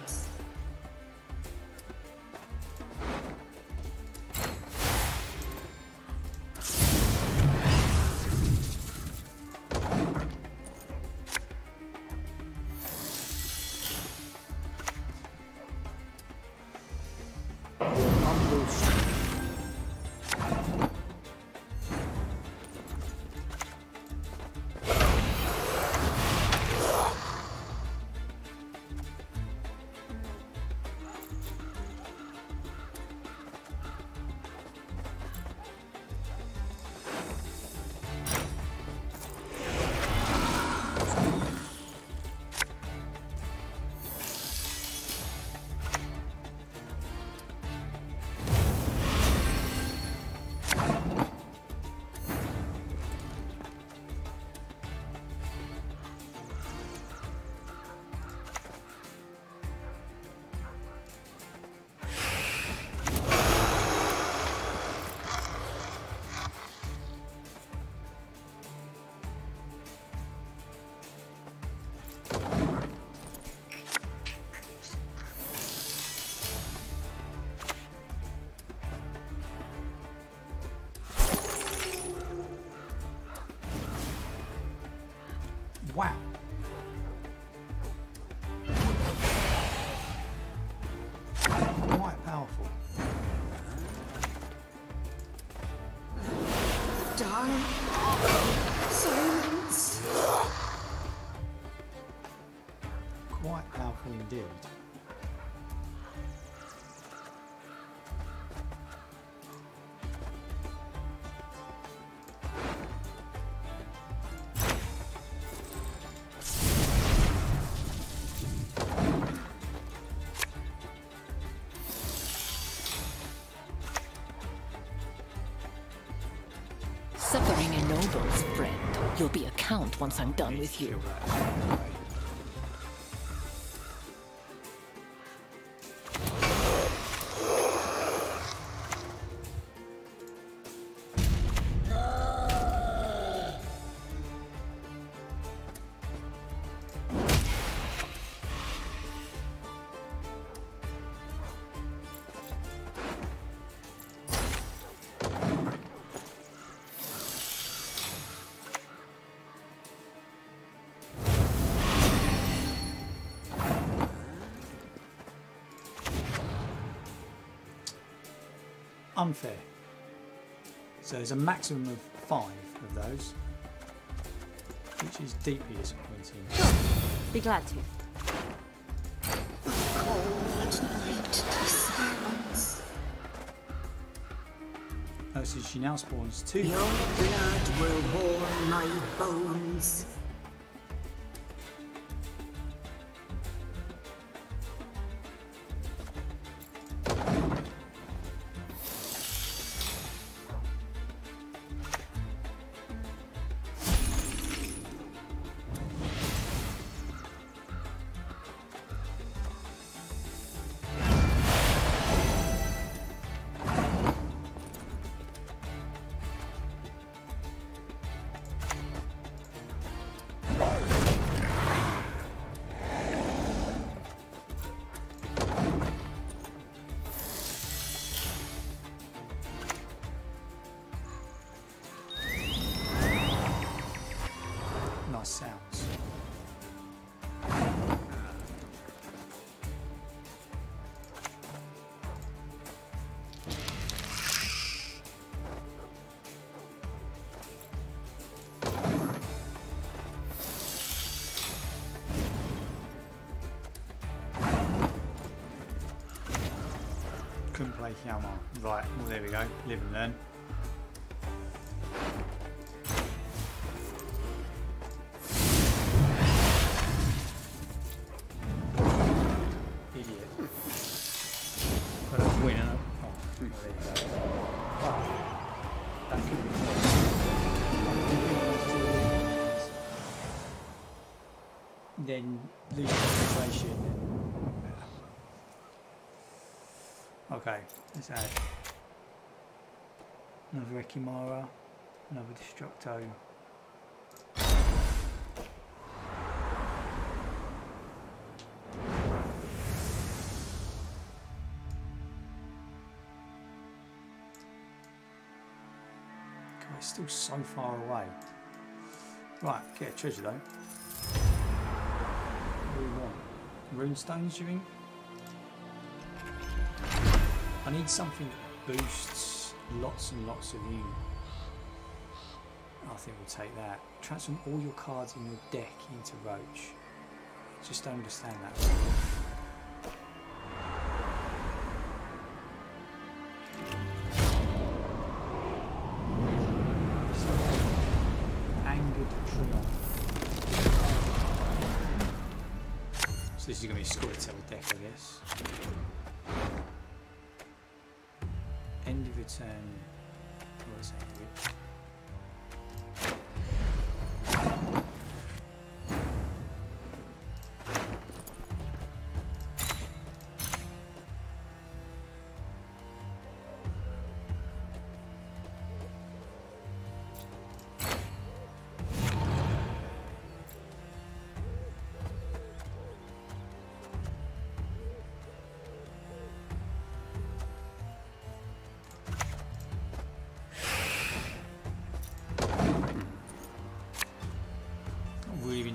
Darn. Friend. You'll be a count once I'm done with you. Unfair. So there's a maximum of five of those, which is deeply disappointing. Be glad to. Oh, so she now spawns two. Your blood will warm my bones. Couldn't play Yama. Right, well there we go. Live and learn. Idiot. Got a win. and a- Oh, well, there you go. That could be Then lose concentration. Okay, let's add another Ekimmara, another Destructo. Still so far away. Right, get a treasure though. What do we want? Rune stones, you think? I need something that boosts lots and lots of you. I think we'll take that. Transform all your cards in your deck into Roach. Just don't understand that. Angered Triumph. So this is going to be a Scoia'tael deck, I guess. Of return. What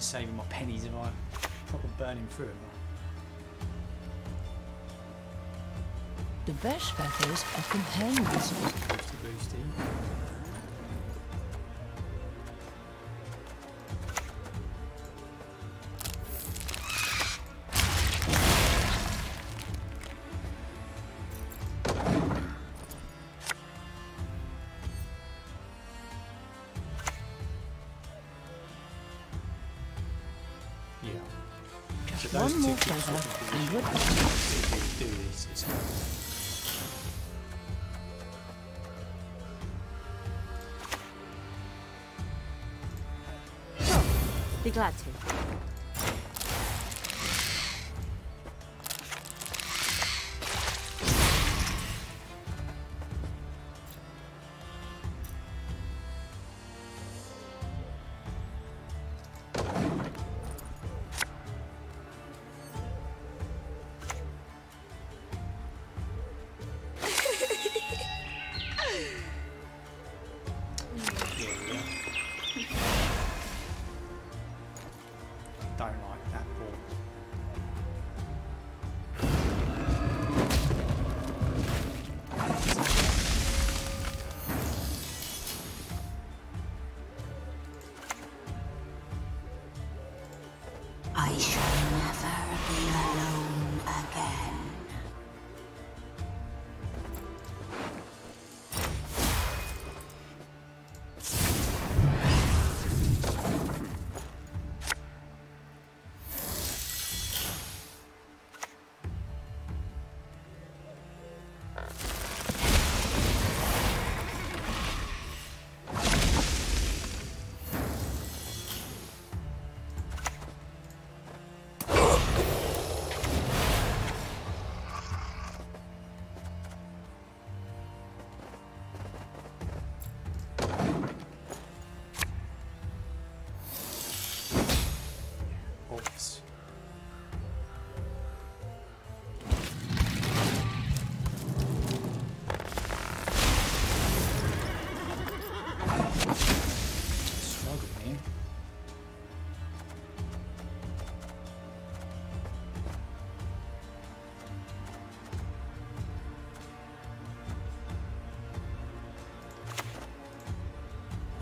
saving my pennies if I'm proper burning through them. The Vesh feathers are companions. Be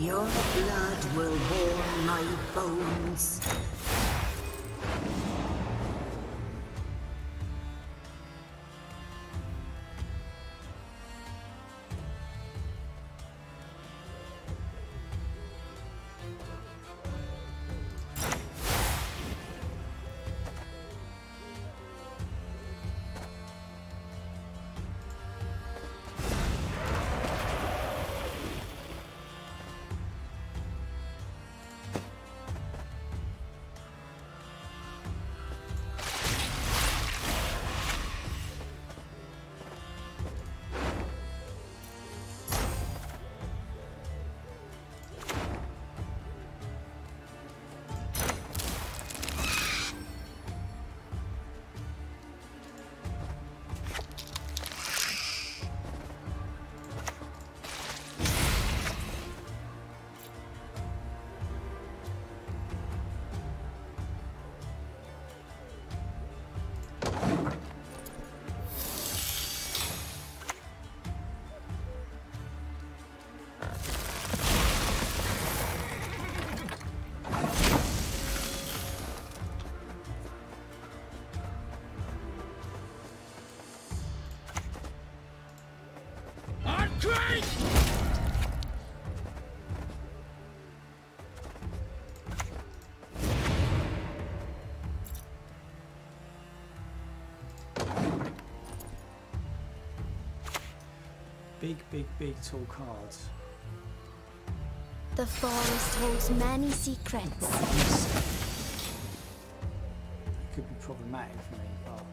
Your blood will warm my bones. Big, big, big tall cards. The forest holds many secrets. It could be problematic for me, but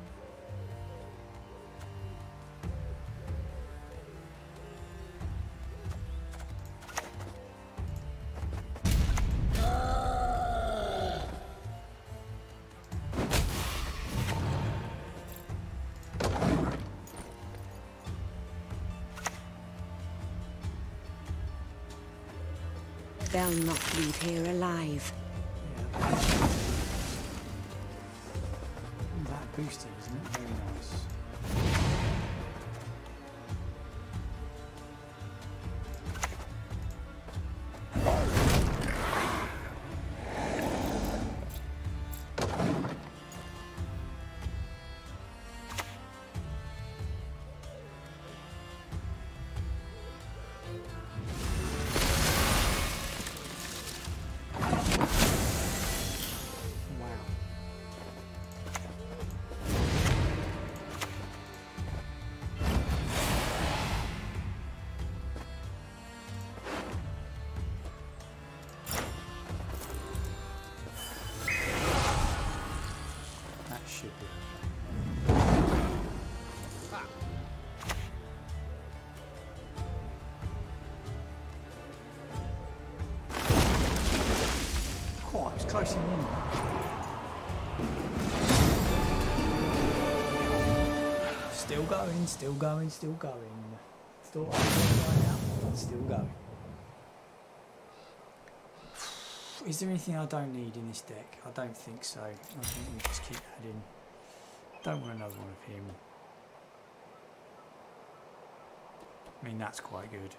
They'll not leave here alive. that isn't it? Going, still going, still going. Still going still going. Is there anything I don't need in this deck? I don't think so. I think we just keep adding. Don't want another one of him. I mean, that's quite good.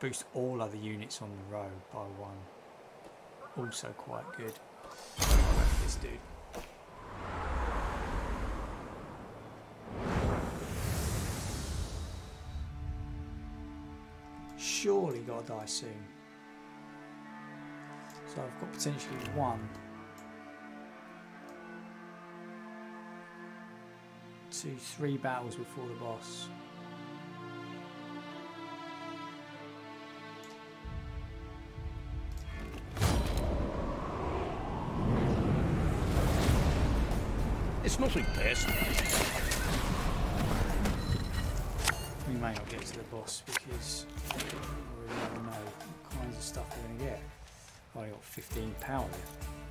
Boost all other units on the row by one. Also quite good. This dude. Surely gotta die soon. So I've got potentially one. Two, three battles before the boss. It's nothing personal. We may not get to the boss because we don't know what kinds of stuff we're going to get. I've only got 15 power left.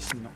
campesino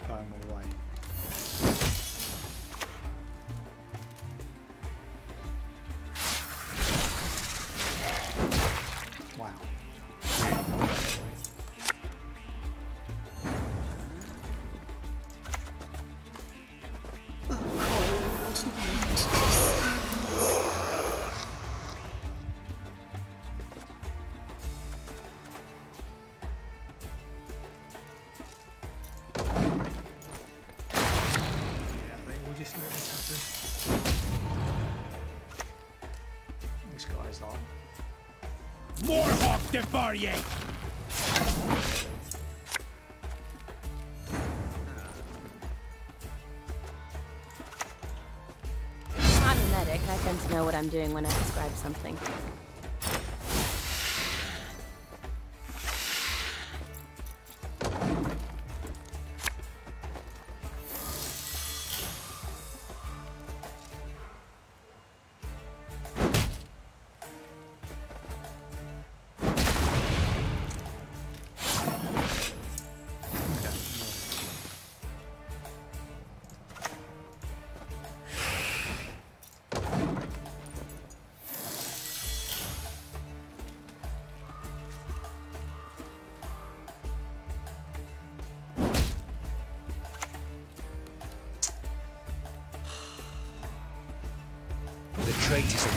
I'm a medic. I tend to know what I'm doing when I describe something. 26.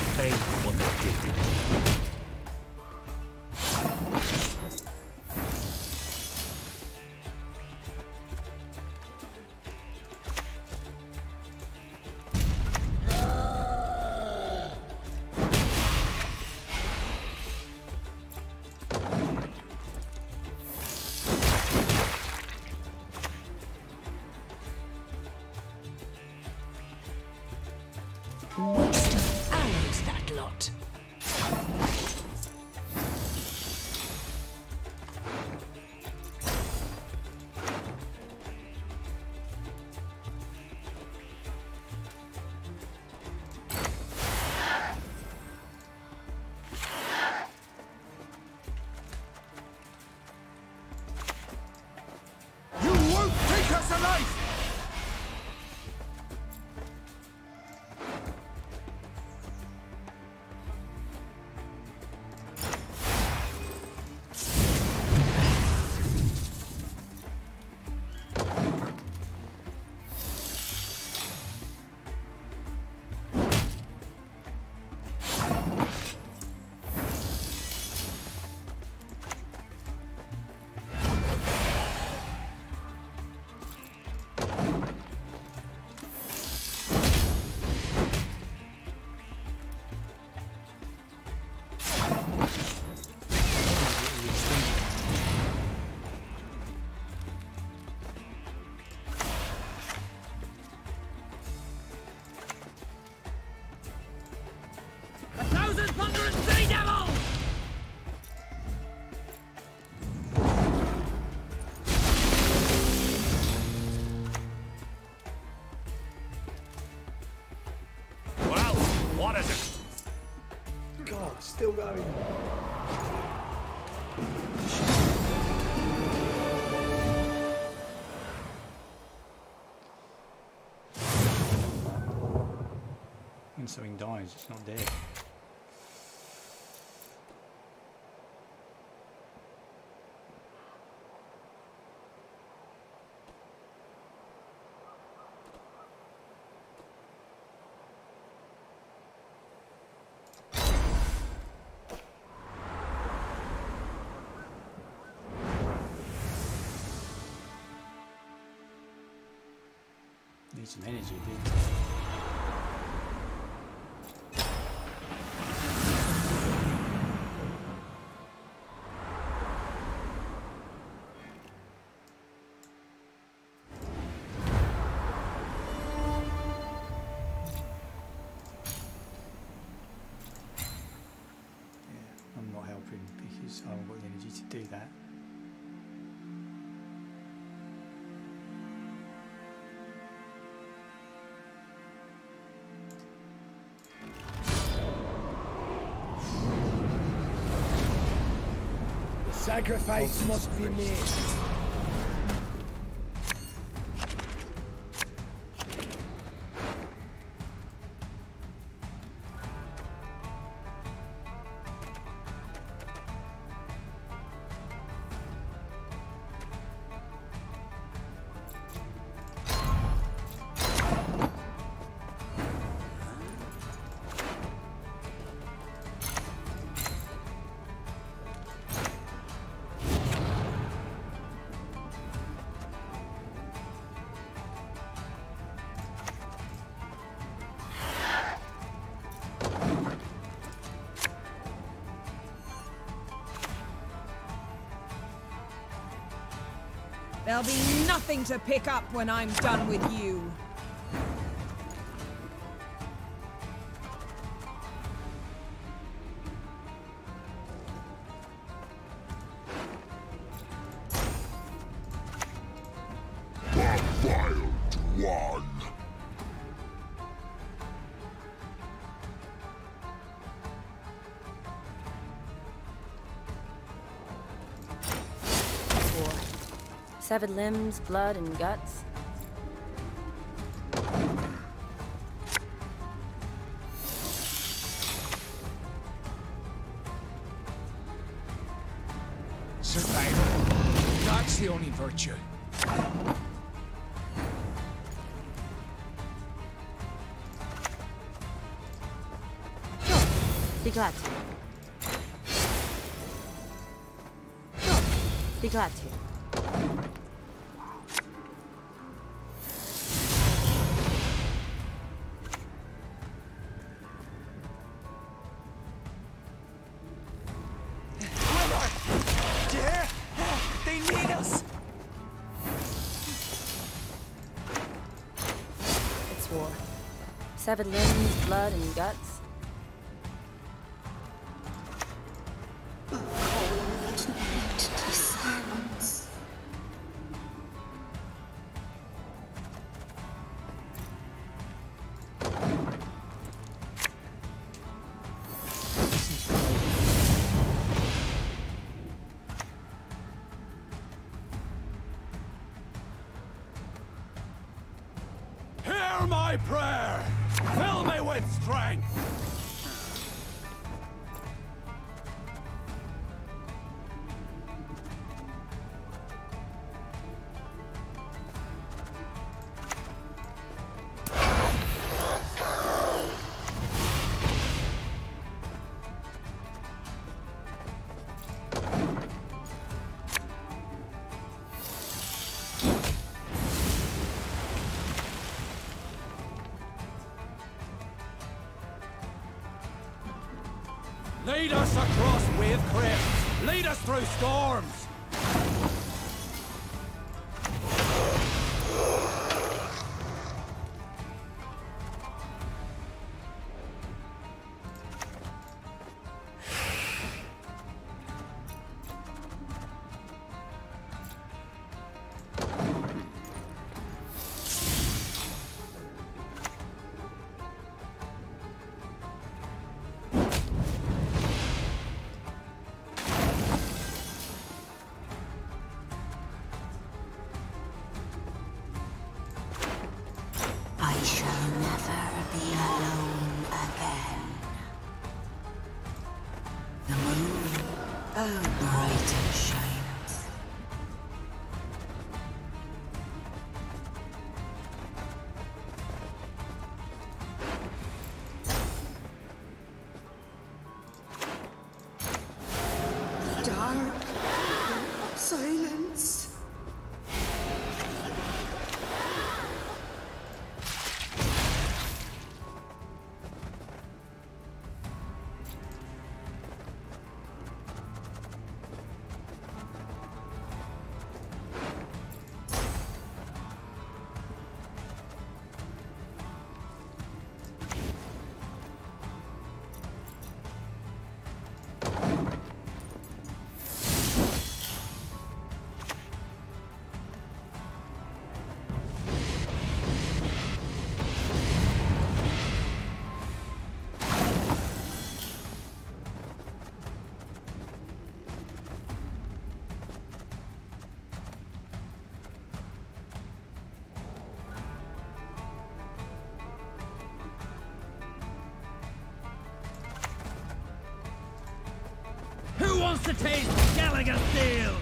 something dies, it's not dead. Need some energy, dude. Haven't got the energy to do that. Sacrifice must be made. Nothing to pick up when I'm done with you. Severed limbs, blood, and guts. Survival. That's the only virtue. Be glad to. Be glad to. Severed limbs, blood, and guts. Lead us across wave cliffs. Lead us through storms. Taste Gallagher steel!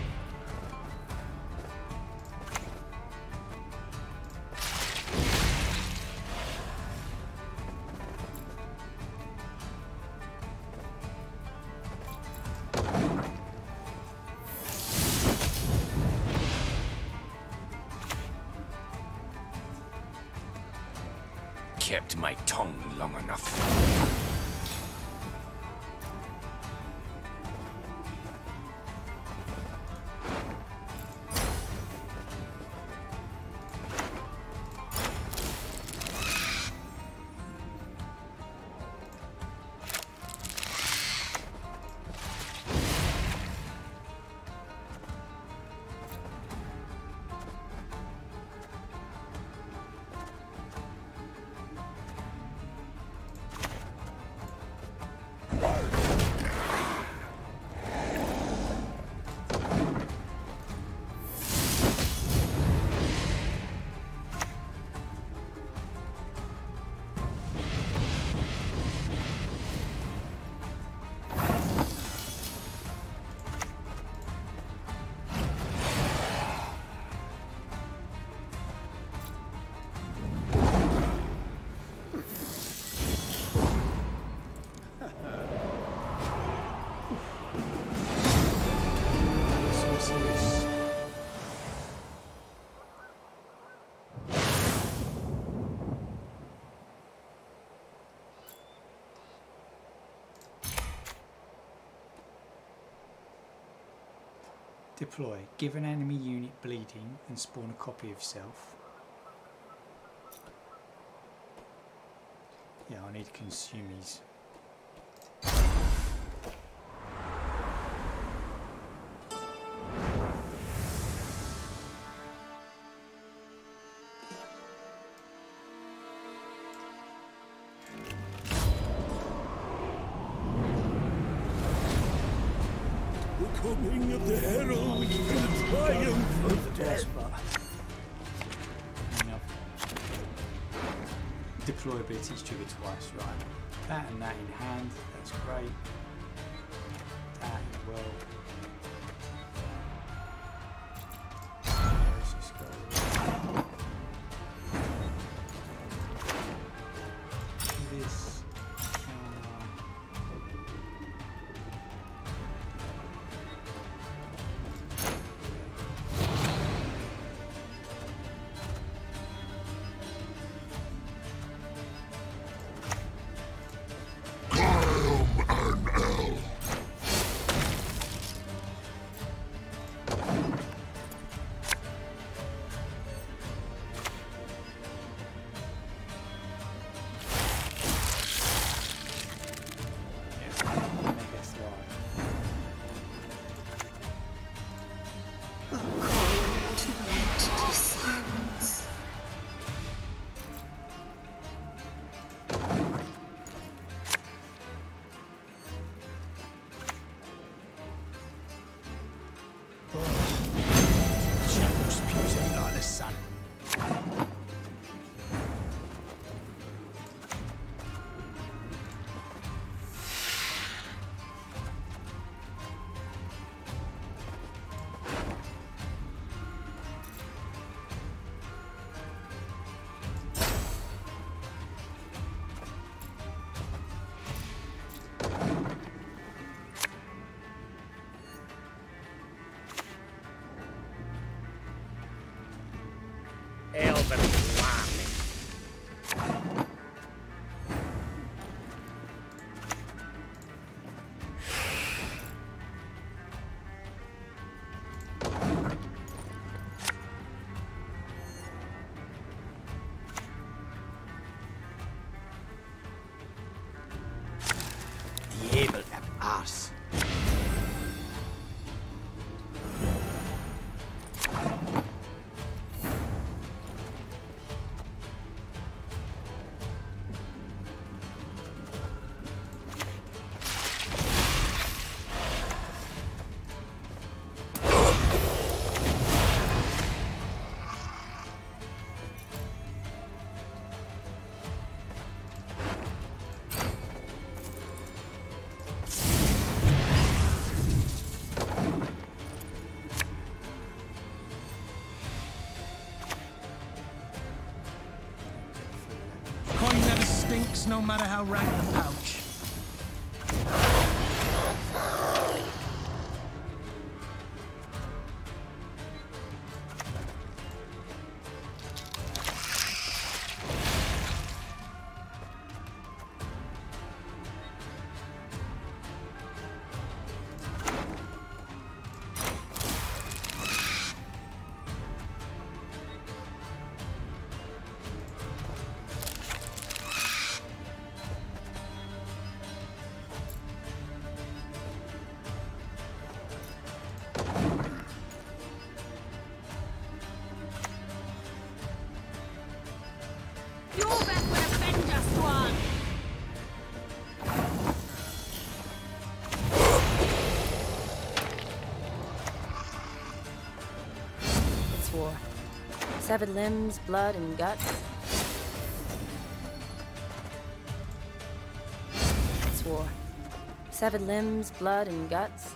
Deploy. Give an enemy unit bleeding and spawn a copy of self. Yeah, I need consumies. The coming of the herald the triumph of. Enough. Deployability is triggered twice, right? That and that in hand, that's great. That as well. No matter how rank the Severed limbs, blood, and guts. It's war. Severed limbs, blood, and guts.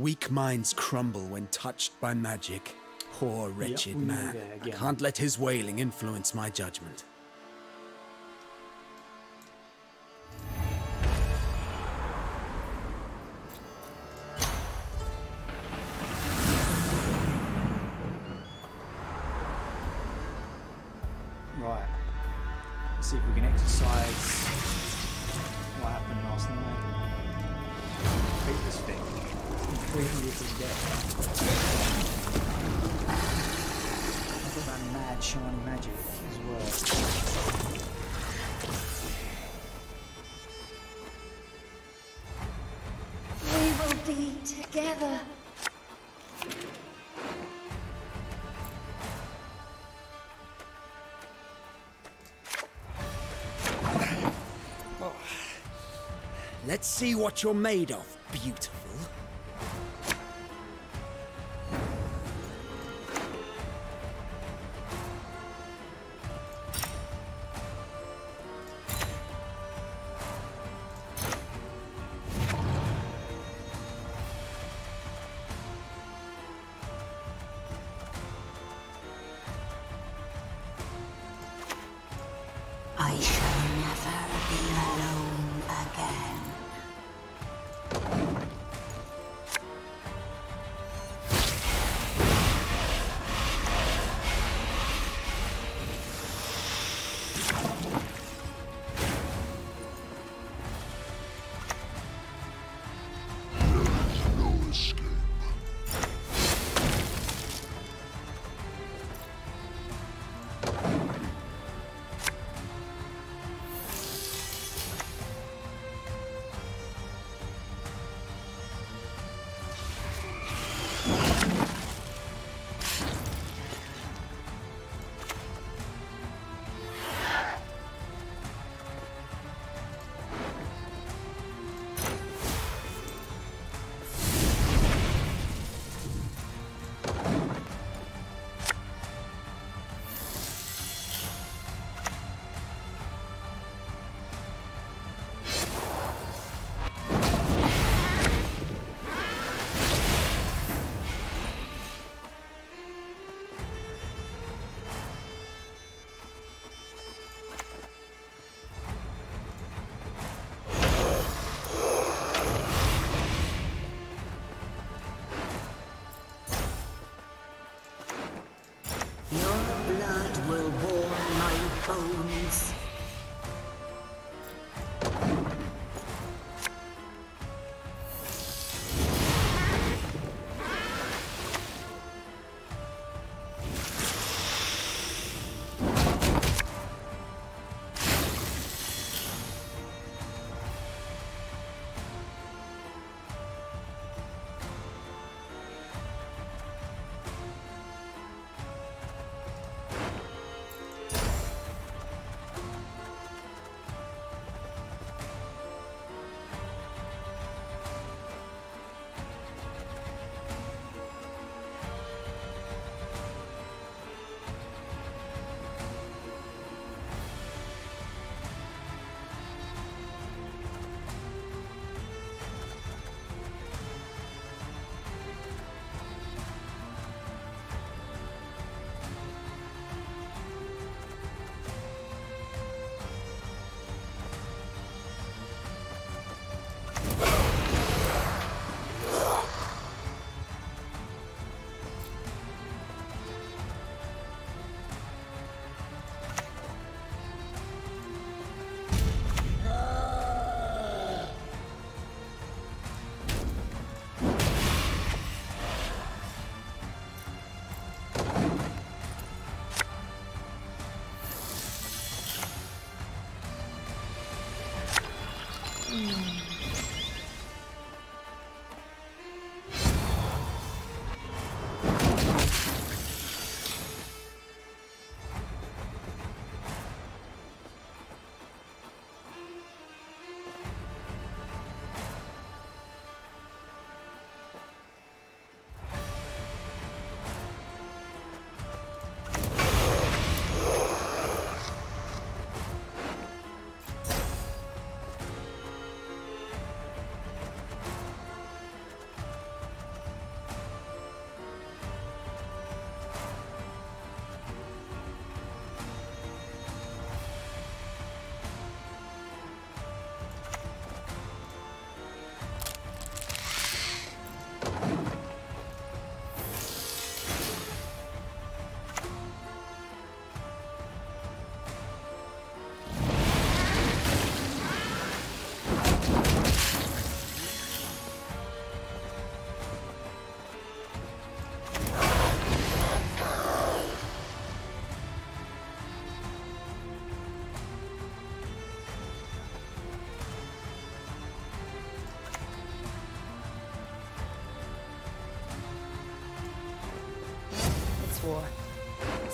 Weak minds crumble when touched by magic. Poor, wretched know man. I can't let his wailing influence my judgment. Right. Let's see if we can exercise what happened last night take this thing. Mad shiny magic as well. We will be together. Let's see what you're made of beautiful.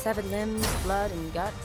Severed limbs, blood, and guts.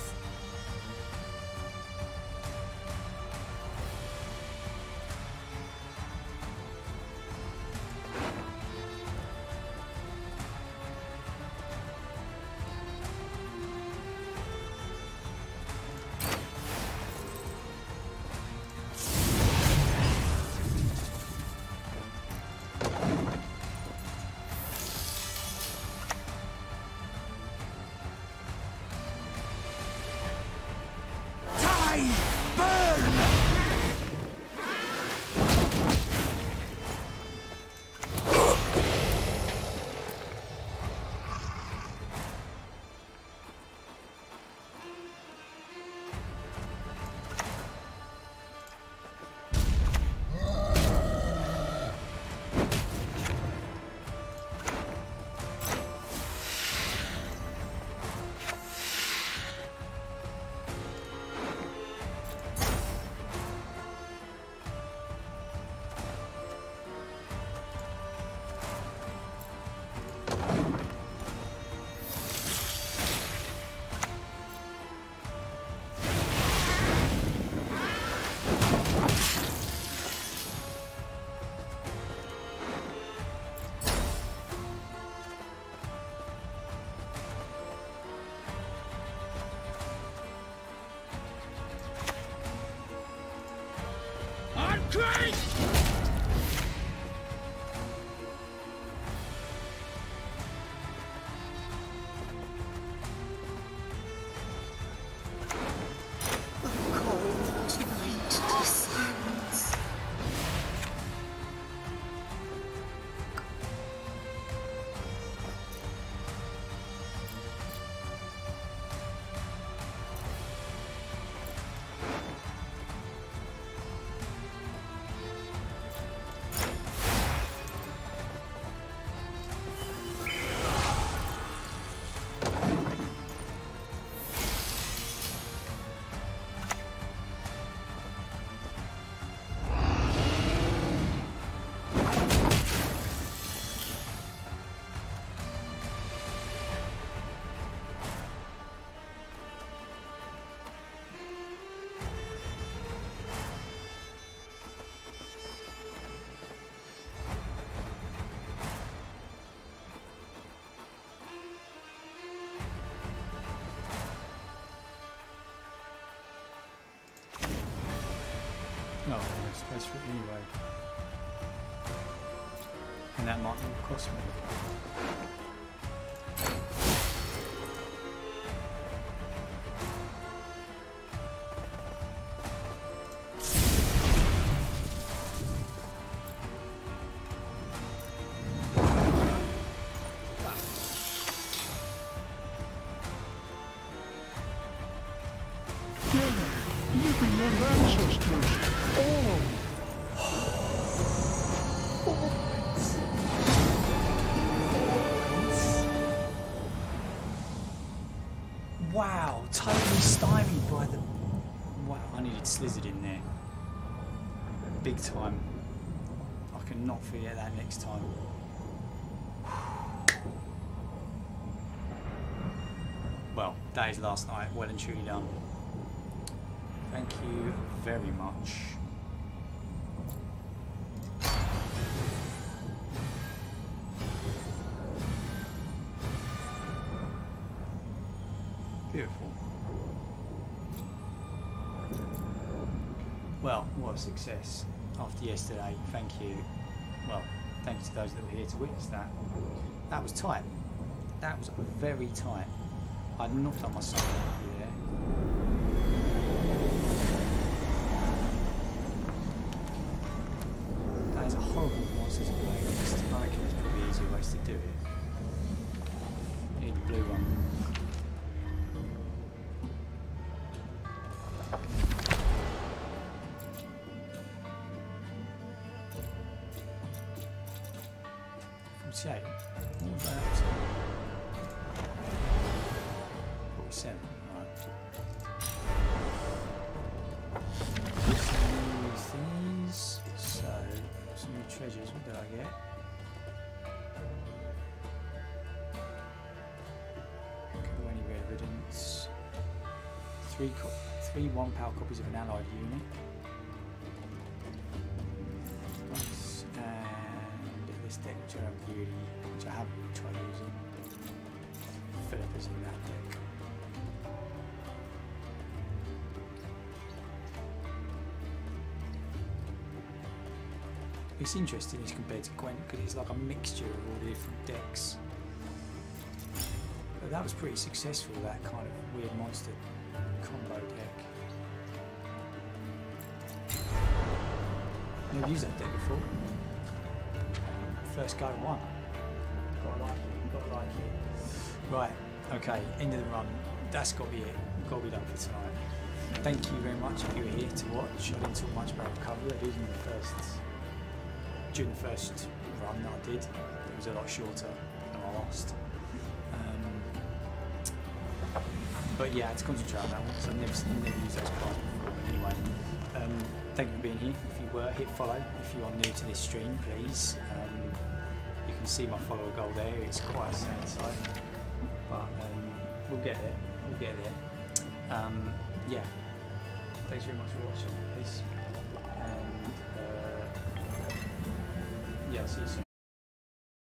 Great! Oh, I suppose for anyway. And that might cost me. I cannot forget that next time. Well, that is last night. Well and truly done. Thank you very much. Beautiful. Well, what a success after yesterday. Thank you. To those that were here to witness that. That was tight. That was very tight. I'd not done my solo there. That is a horrible monsters playlist. I reckon there's probably easier ways to do it. Need blue one. Forty-eight. What that? Forty-seven. Right. Some new things. So, some new treasures. What did I get? Could any evidence. Three, three one power copies of an allied unit. Is. It's interesting as compared to Gwent because it's like a mixture of all the different decks. But that was pretty successful, that kind of weird monster combo deck. Never used that deck before. First go, one. Gotta like it, gotta like it. Okay, end of the run. That's got to be it. Got to be done for tonight. Thank you very much if you were here to watch. I didn't talk much about recovery. I did the first during the first run that I did, it was a lot shorter and I lost. Um, but yeah, I had to concentrate on that one because I've never, never used those cards before. Anyway, um, thank you for being here. If you were, hit follow. If you are new to this stream, please. Um, you can see my follower goal there. It's quite a sad sight, we'll get there. We'll get there. Um, yeah. Thanks very much for watching. Peace. And uh, yeah, see you soon.